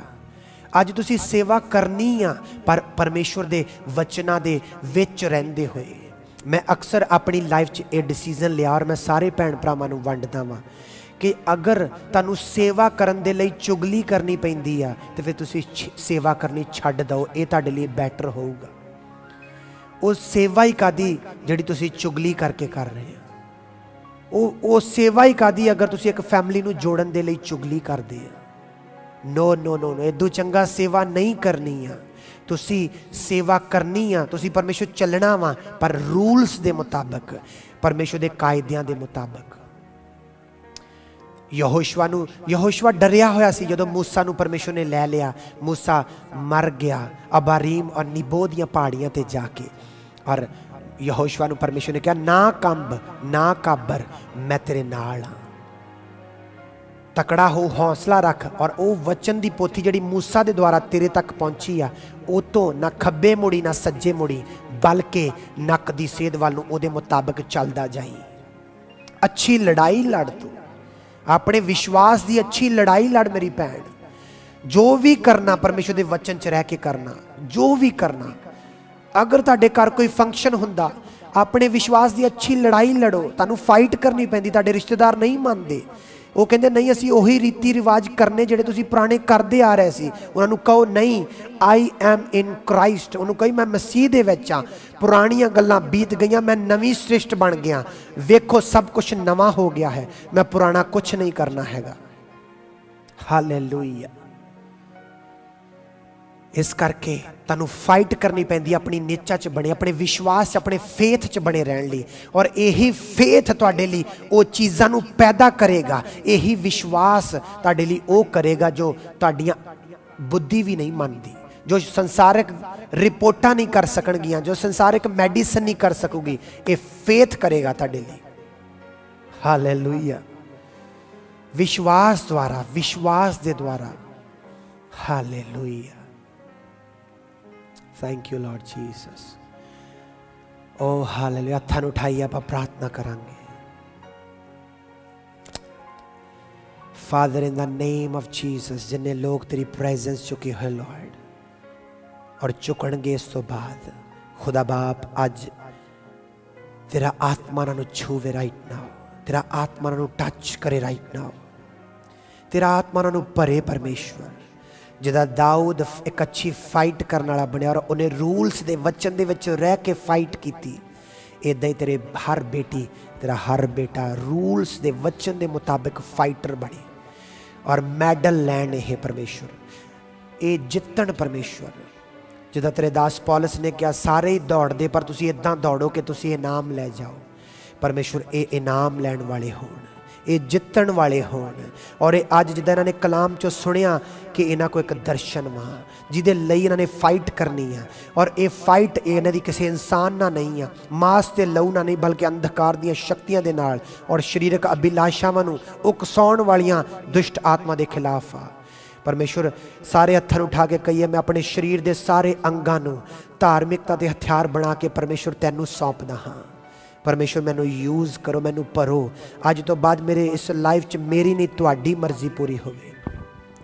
ਅੱਜ ਤੁਸੀਂ ਸੇਵਾ ਕਰਨੀ ਆ, ਪਰ ਪਰਮੇਸ਼ਰ ਦੇ ਵਚਨਾਂ ਦੇ ਵਿੱਚ ਰਹਿੰਦੇ ਹੋਏ। ਮੈਂ ਅਕਸਰ ਆਪਣੀ ਲਾਈਫ 'ਚ ਇਹ ਡਿਸੀਜਨ ਲਿਆ ਔਰ ਮੈਂ ਸਾਰੇ ਭੈਣ ਭਰਾਵਾਂ ਨੂੰ ਵੰਡਦਾ ਵਾਂ ਕਿ ਅਗਰ ਤੁਹਾਨੂੰ ਸੇਵਾ ਕਰਨ ਦੇ ਲਈ ਚੁਗਲੀ ਕਰਨੀ ਪੈਂਦੀ ਆ, ਤੇ ਫਿਰ ਤੁਸੀਂ ਸੇਵਾ ਕਰਨੀ ਛੱਡ ਦਿਓ। ਇਹ ਤੁਹਾਡੇ ਲਈ ਬੈਟਰ ਹੋਊਗਾ। ਉਹ ਸੇਵਾ ਹੀ ਕਾਦੀ ਜਿਹੜੀ ਤੁਸੀਂ ਚੁਗਲੀ ਕਰਕੇ ਕਰ ਰਹੇ ਆ ਉਹ ਉਹ ਸੇਵਾ ਹੀ ਕਾਦੀ ਅਗਰ ਤੁਸੀਂ ਇੱਕ ਫੈਮਿਲੀ ਨੂੰ ਜੋੜਨ ਦੇ ਲਈ ਚੁਗਲੀ ਕਰਦੇ ਆ ਨੋ ਨੋ ਨੋ ਨੋ ਇਦੋਂ ਚੰਗਾ ਸੇਵਾ ਨਹੀਂ ਕਰਨੀ ਆ ਤੁਸੀਂ ਸੇਵਾ ਕਰਨੀ ਆ ਤੁਸੀਂ ਪਰਮੇਸ਼ਰ ਚੱਲਣਾ ਵਾ ਪਰ ਰੂਲਸ ਦੇ ਮੁਤਾਬਕ ਪਰਮੇਸ਼ਰ ਦੇ ਕਾਇਦਿਆਂ ਦੇ ਮੁਤਾਬਕ ਯਹੋਸ਼ਵਾ ਨੂੰ ਯਹੋਸ਼ਵਾ ਡਰਿਆ ਹੋਇਆ ਸੀ ਜਦੋਂ موسی ਨੂੰ ਪਰਮੇਸ਼ਰ ਨੇ ਲੈ ਲਿਆ موسی ਮਰ ਗਿਆ ਅਬਾਰੀਮ ਔਰ ਨਿਬੋ ਦੀਆਂ ਪਹਾੜੀਆਂ ਤੇ ਜਾ ਕੇ ਔਰ ਯਹੋਸ਼ਵਾ ਨੂੰ ਪਰਮੇਸ਼ਰ ਨੇ ਕਿਹਾ ਨਾ ਕੰਬ ਨਾ ਕਾਬਰ ਮੈਂ ਤੇਰੇ ਨਾਲ ਹਾਂ ਤਕੜਾ ਹੋ ਹੌਸਲਾ ਰੱਖ ਔਰ ਉਹ ਵਚਨ ਦੀ ਪੋਥੀ ਜਿਹੜੀ موسی ਦੇ ਦੁਆਰਾ ਤੇਰੇ ਤੱਕ ਪਹੁੰਚੀ ਆ ਉਹ ਤੋਂ ਨਾ ਖੱਬੇ ਮੁੜੀ ਨਾ ਸੱਜੇ ਮੁੜੀ ਬਲਕਿ ਨੱਕ ਦੀ ਸੇਧ ਵੱਲ ਨੂੰ ਉਹਦੇ ਮੁਤਾਬਕ ਚੱਲਦਾ ਜਾਈ ਅੱਛੀ ਲੜਾਈ ਲੜ ਤੂੰ ਆਪਣੇ ਵਿਸ਼ਵਾਸ ਦੀ ਅੱਛੀ ਲੜਾਈ ਲੜ ਮੇਰੀ ਭੈਣ ਜੋ ਵੀ ਕਰਨਾ ਪਰਮੇਸ਼ਰ ਦੇ ਵਚਨ 'ਚ ਰਹਿ ਕੇ ਕਰਨਾ ਜੋ ਵੀ ਕਰਨਾ ਅਗਰ ਤੁਹਾਡੇ ਘਰ ਕੋਈ ਫੰਕਸ਼ਨ ਹੁੰਦਾ, ਆਪਣੇ ਵਿਸ਼ਵਾਸ ਦੀ ਅੱਛੀ ਲੜਾਈ ਲੜੋ, ਤੁਹਾਨੂੰ ਫਾਈਟ ਕਰਨੀ ਪੈਂਦੀ, ਤੁਹਾਡੇ ਰਿਸ਼ਤੇਦਾਰ ਨਹੀਂ ਮੰਨਦੇ। ਉਹ ਕਹਿੰਦੇ, ਨਹੀਂ, ਅਸੀਂ ਉਹੀ ਰੀਤੀ ਰਿਵਾਜ ਕਰਨੇ ਜਿਹੜੇ ਤੁਸੀਂ ਪੁਰਾਣੇ ਕਰਦੇ ਆ ਰਹੇ ਸੀ। ਉਹਨਾਂ ਨੂੰ ਕਹੋ, ਨਹੀਂ ਆਈ ਐਮ ਇਨ ਕ੍ਰਾਈਸਟ ਉਹਨੂੰ ਕਹੀ, ਮੈਂ ਮਸੀਹ ਦੇ ਵਿੱਚ ਆ ਪੁਰਾਣੀਆਂ ਗੱਲਾਂ ਬੀਤ ਗਈਆਂ, ਮੈਂ ਨਵੀਂ ਸ੍ਰਿਸ਼ਟ ਬਣ ਗਿਆ। ਵੇਖੋ, ਸਭ ਕੁਝ ਨਵਾਂ ਹੋ ਗਿਆ ਹੈ। ਮੈਂ ਪੁਰਾਣਾ ਕੁਝ ਨਹੀਂ ਕਰਨਾ ਹੈਗਾ। ਹਾਲੇਲੂਇਆ ਇਸ ਕਰਕੇ ਤੁਹਾਨੂੰ ਫਾਈਟ ਕਰਨੀ ਪੈਂਦੀ ਆਪਣੀ ਨੇਚਾ 'ਚ ਬਣੇ, ਆਪਣੇ ਵਿਸ਼ਵਾਸ 'ਚ ਆਪਣੇ ਫੇਥ 'ਚ ਬਣੇ ਰਹਿਣ ਲਈ। ਔਰ ਇਹੀ ਫੇਥ ਤੁਹਾਡੇ ਲਈ ਉਹ ਚੀਜ਼ਾਂ ਨੂੰ ਪੈਦਾ ਕਰੇਗਾ। ਇਹੀ ਵਿਸ਼ਵਾਸ ਤੁਹਾਡੇ ਲਈ ਉਹ ਕਰੇਗਾ ਜੋ ਤੁਹਾਡੀਆਂ ਬੁੱਧੀ ਵੀ ਨਹੀਂ ਮੰਨਦੀ, ਜੋ ਸੰਸਾਰਿਕ ਰਿਪੋਰਟਾਂ ਨਹੀਂ ਕਰ ਸਕਣਗੀਆਂ, ਜੋ ਸੰਸਾਰਿਕ ਮੈਡੀਸਨ ਨਹੀਂ ਕਰ ਸਕੂਗੀ। ਇਹ ਫੇਥ ਕਰੇਗਾ ਤੁਹਾਡੇ ਲਈ। ਹਾਲੇਲੂਇਆ ਵਿਸ਼ਵਾਸ ਦੁਆਰਾ, ਵਿਸ਼ਵਾਸ ਦੇ ਦੁਆਰਾ। Hallelujah thank you lord Jesus oh hallelujah ਹੱਥਾਂ ਨੂੰ ਉਠਾਈ ਆਪਾਂ ਪ੍ਰਾਰਥਨਾ ਕਰਾਂਗੇ father in the name of Jesus ਜਿੰਨੇ ਲੋਕ ਤੇਰੀ ਪ੍ਰੈਜ਼ੈਂਸ ਚੁਕੇ ਹੋਏ ਲਾਰਡ ਔਰ ਚੁਕਣਗੇ ਇਸ ਤੋਂ ਬਾਅਦ ਖੁਦਾ ਬਾਪ ਅੱਜ ਤੇਰਾ ਆਤਮਾ ਨੂੰ ਛੂਵੇ ਰਾਈਟ ਨਾਓ ਤੇਰਾ ਆਤਮਾ ਨੂੰ ਟੱਚ ਕਰੇ ਰਾਈਟ ਨਾਓ ਤੇਰਾ ਆਤਮਾ ਨੂੰ ਭਰੇ ਪਰਮੇਸ਼ਵਰ ਜਿਹਦਾ ਦਾਊਦ ਇੱਕ ਅੱਛੀ ਫਾਈਟ ਕਰਨ ਵਾਲਾ ਬਣਿਆ ਔਰ ਉਹਨੇ ਰੂਲਸ ਦੇ ਵਚਨ ਦੇ ਵਿੱਚ ਰਹਿ ਕੇ ਫਾਈਟ ਕੀਤੀ। ਇਦਾਂ ਹੀ ਤੇਰੇ ਹਰ ਬੇਟੀ, ਤੇਰਾ ਹਰ ਬੇਟਾ ਰੂਲਸ ਦੇ ਵਚਨ ਦੇ ਮੁਤਾਬਿਕ ਫਾਈਟਰ ਬਣੇ। ਔਰ ਮੈਡਲ ਲੈਣ ਇਹ ਪਰਮੇਸ਼ਵਰ ਇਹ ਜਿੱਤਣ ਪਰਮੇਸ਼ਵਰ ਜਿਹਦਾ ਤੇਰੇ ਦਾਸ ਪੌਲਸ ਨੇ ਕਿਹਾ, ਸਾਰੇ ਹੀ ਦੌੜਦੇ, ਪਰ ਤੁਸੀਂ ਇਦਾਂ ਦੌੜੋ ਕਿ ਤੁਸੀਂ ਇਨਾਮ ਲੈ ਜਾਓ। ਪਰਮੇਸ਼ਵਰ ਇਹ ਇਨਾਮ ਲੈਣ ਵਾਲੇ ਹੋਣ। ਇਹ ਜਿੱਤਣ ਵਾਲੇ ਹੋਣ। ਔਰ ਇਹ ਅੱਜ ਜਿੱਦਾਂ ਇਹਨਾਂ ਨੇ ਕਲਾਮ ਚੋਂ ਸੁਣਿਆ ਕਿ ਇਹਨਾਂ ਕੋ ਇੱਕ ਦਰਸ਼ਨ ਵਾ, ਜਿਹਦੇ ਲਈ ਇਹਨਾਂ ਨੇ ਫਾਈਟ ਕਰਨੀ ਆ। ਔਰ ਇਹ ਫਾਈਟ ਇਹਨਾਂ ਦੀ ਕਿਸੇ ਇਨਸਾਨ ਨਾਲ ਨਹੀਂ ਆ। ਮਾਸ ਤੇ ਲਹੂ ਨਾਲ ਨਹੀਂ, ਬਲਕਿ ਅੰਧਕਾਰ ਦੀਆਂ ਸ਼ਕਤੀਆਂ ਦੇ ਨਾਲ। ਔਰ ਸਰੀਰਕ ਅਭਿਲਾਸ਼ਾਵਾਂ ਨੂੰ ਉਕਸਾਉਣ ਵਾਲੀਆਂ ਦੁਸ਼ਟ ਆਤਮਾ ਦੇ ਖਿਲਾਫ ਆ। ਪਰਮੇਸ਼ਰ, ਸਾਰੇ ਹੱਥਾਂ ਨੂੰ ਉਠਾ ਕੇ ਕਹੀਏ, ਮੈਂ ਆਪਣੇ ਸਰੀਰ ਦੇ ਸਾਰੇ ਅੰਗਾਂ ਨੂੰ ਧਾਰਮਿਕਤਾ ਦੇ ਹਥਿਆਰ ਬਣਾ ਕੇ ਪਰਮੇਸ਼ਰ ਤੈਨੂੰ ਸੌਂਪਦਾ ਹਾਂ। ਪਰਮੇਸ਼ਰ ਮੈਨੂੰ ਯੂਜ਼ ਕਰੋ ਮੈਨੂੰ ਭਰੋ ਅੱਜ ਤੋਂ ਬਾਅਦ ਮੇਰੇ ਇਸ ਲਾਈਫ 'ਚ ਮੇਰੀ ਨਹੀਂ ਤੁਹਾਡੀ ਮਰਜ਼ੀ ਪੂਰੀ ਹੋਵੇ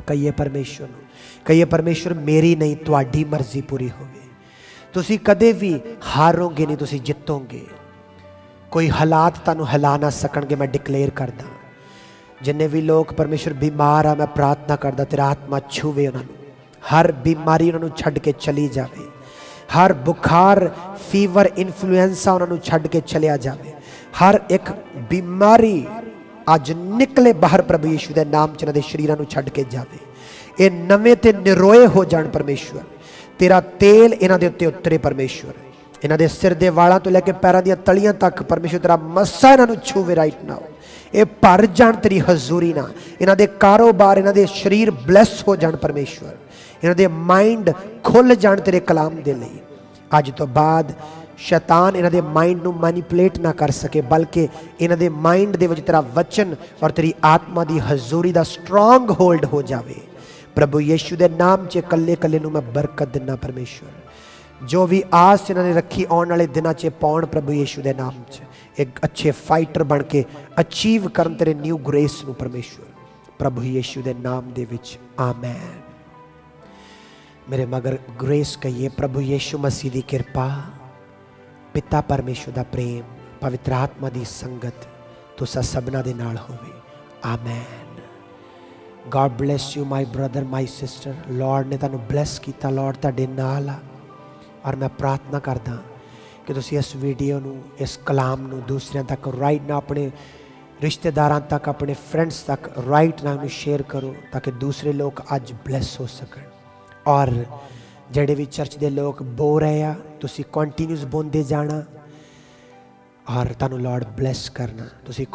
ਕਹੀਏ ਪਰਮੇਸ਼ਰ ਨੂੰ ਕਹੀਏ ਪਰਮੇਸ਼ਰ ਮੇਰੀ ਨਹੀਂ ਤੁਹਾਡੀ ਮਰਜ਼ੀ ਪੂਰੀ ਹੋਵੇ ਤੁਸੀਂ ਕਦੇ ਵੀ ਹਾਰੋਗੇ ਨਹੀਂ ਤੁਸੀਂ ਜਿੱਤੋਗੇ ਕੋਈ ਹਾਲਾਤ ਤੁਹਾਨੂੰ ਹਿਲਾ ਨਾ ਸਕਣਗੇ ਮੈਂ ਡਿਕਲੇਅਰ ਕਰਦਾ ਜਿੰਨੇ ਵੀ ਲੋਕ ਪਰਮੇਸ਼ਰ ਬਿਮਾਰ ਆ ਮੈਂ ਪ੍ਰਾਰਥਨਾ ਕਰਦਾ ਤੇਰਾ ਆਤਮਾ ਛੂਵੇ ਉਹਨਾਂ ਨੂੰ ਹਰ ਬਿਮਾਰੀ ਉਹਨਾਂ ਨੂੰ ਛੱਡ ਕੇ ਚਲੀ ਜਾਵੇ ਹਰ ਬੁਖਾਰ ਫੀਵਰ ਇਨਫਲੂਐਂਸਾ ਉਹਨਾਂ ਨੂੰ ਛੱਡ ਕੇ ਚਲਿਆ ਜਾਵੇ। ਹਰ ਇੱਕ ਬਿਮਾਰੀ ਅੱਜ ਨਿਕਲੇ ਬਾਹਰ ਪ੍ਰਭੂ ਯਿਸੂ ਦੇ ਨਾਮ ਚ ਇਹਨਾਂ ਦੇ ਸ਼ਰੀਰਾਂ ਨੂੰ ਛੱਡ ਕੇ ਜਾਵੇ। ਇਹ ਨਵੇਂ ਤੇ ਨਿਰੋਏ ਹੋ ਜਾਣ ਪਰਮੇਸ਼ਵਰ। ਤੇਰਾ ਤੇਲ ਇਹਨਾਂ ਦੇ ਉੱਤੇ ਉਤਰੇ ਪਰਮੇਸ਼ਵਰ। ਇਹਨਾਂ ਦੇ ਸਿਰ ਦੇ ਵਾਲਾਂ ਤੋਂ ਲੈ ਕੇ ਪੈਰਾਂ ਦੀਆਂ ਤਲੀਆਂ ਤੱਕ ਪਰਮੇਸ਼ਵਰ ਤੇਰਾ ਮੱਸਾ ਇਹਨਾਂ ਨੂੰ ਛੂਵੇ ਰਾਈਟ ਨਾਓ ਇਹ ਭਰ ਜਾਣ ਤੇਰੀ ਹਜ਼ੂਰੀ ਨਾਲ। ਇਹਨਾਂ ਦੇ ਕਾਰੋਬਾਰ, ਇਹਨਾਂ ਦੇ ਸਰੀਰ ਬਲੈਸ ਹੋ ਜਾਣ ਪਰਮੇਸ਼ਵਰ। ਇਹਨਾਂ ਦੇ ਮਾਈਂਡ ਖੁੱਲ ਜਾਣ ਤੇਰੇ ਕਲਾਮ ਦੇ ਲਈ ਅੱਜ ਤੋਂ ਬਾਅਦ ਸ਼ੈਤਾਨ ਇਹਨਾਂ ਦੇ ਮਾਈਂਡ ਨੂੰ ਮੈਨੀਪੂਲੇਟ ਨਾ ਕਰ ਸਕੇ ਬਲਕਿ ਇਹਨਾਂ ਦੇ ਮਾਈਂਡ ਦੇ ਵਿੱਚ ਤੇਰਾ ਵਚਨ ਔਰ ਤੇਰੀ ਆਤਮਾ ਦੀ ਹਜ਼ੂਰੀ ਦਾ ਸਟਰੋਂਗ ਹੋਲਡ ਹੋ ਜਾਵੇ ਪ੍ਰਭੂ ਯੀਸ਼ੂ ਦੇ ਨਾਮ 'ਚ ਕੱਲੇ ਕੱਲੇ ਨੂੰ ਮੈਂ ਬਰਕਤ ਦਿੰਨਾ ਪਰਮੇਸ਼ਵਰ ਜੋ ਵੀ ਆਸ ਇਹਨਾਂ ਨੇ ਰੱਖੀ ਆਉਣ ਵਾਲੇ ਦਿਨਾਂ 'ਚ ਪਾਉਣ ਪ੍ਰਭੂ ਯੀਸ਼ੂ ਦੇ ਨਾਮ 'ਚ ਇੱਕ ਅੱਛੇ ਫਾਈਟਰ ਬਣ ਕੇ ਅਚੀਵ ਕਰਨ ਤੇਰੇ ਨਿਊ ਗ੍ਰੇਸ ਨੂੰ ਪਰਮੇਸ਼ਵਰ ਪ੍ਰਭੂ ਯੀਸ਼ੂ ਦੇ ਨਾਮ ਦੇ ਵਿੱਚ ਆਮੇਨ ਮੇਰੇ ਮਗਰ ਗ੍ਰੇਸ ਕਹੀਏ ਪ੍ਰਭੂ ਯੀਸ਼ੂ ਮਸੀਹ ਦੀ ਕਿਰਪਾ ਪਿਤਾ ਪਰਮੇਸ਼ਵਰ ਦਾ ਪ੍ਰੇਮ ਪਵਿੱਤਰ ਆਤਮਾ ਦੀ ਸੰਗਤ ਤੁਸਾਂ ਸਭਨਾ ਦੇ ਨਾਲ ਹੋਵੇ amen god bless you my brother my sister lord ਨੇ ਤੁਹਾਨੂੰ ਬlesਸ ਕੀਤਾ ਲਾਰਡ ਤੁਹਾਡੇ ਨਾਲ ਆ ਔਰ ਮੈਂ ਪ੍ਰਾਰਥਨਾ ਕਰਦਾ ਕਿ ਤੁਸੀਂ ਇਸ ਵੀਡੀਓ ਨੂੰ ਇਸ ਕਲਾਮ ਨੂੰ ਦੂਸਰਿਆਂ ਤੱਕ ਰਾਈਟ ਨਾ ਆਪਣੇ ਰਿਸ਼ਤੇਦਾਰਾਂ ਤੱਕ ਆਪਣੇ ਫਰੈਂਡਸ ਤੱਕ ਰਾਈਟ ਨਾਲ ਨੂੰ ਸ਼ੇਅਰ ਕਰੋ ਤਾਂ ਕਿ ਦੂਸਰੇ ਲੋਕ ਅੱਜ ਬlesਸ ਹੋ ਸਕਣ ਔਰ ਜਿਹੜੇ ਵੀ ਚਰਚ ਦੇ ਲੋਕ ਬੋ ਰਹੇ ਆ, ਤੁਸੀਂ ਕੰਟੀਨਿਊਸ ਬੋਂਦੇ ਜਾਣਾ ਔਰ ਤੁਹਾਨੂੰ ਲਾਰਡ ਬlesਸ ਕਰਨਾ। ਤੁਸੀਂ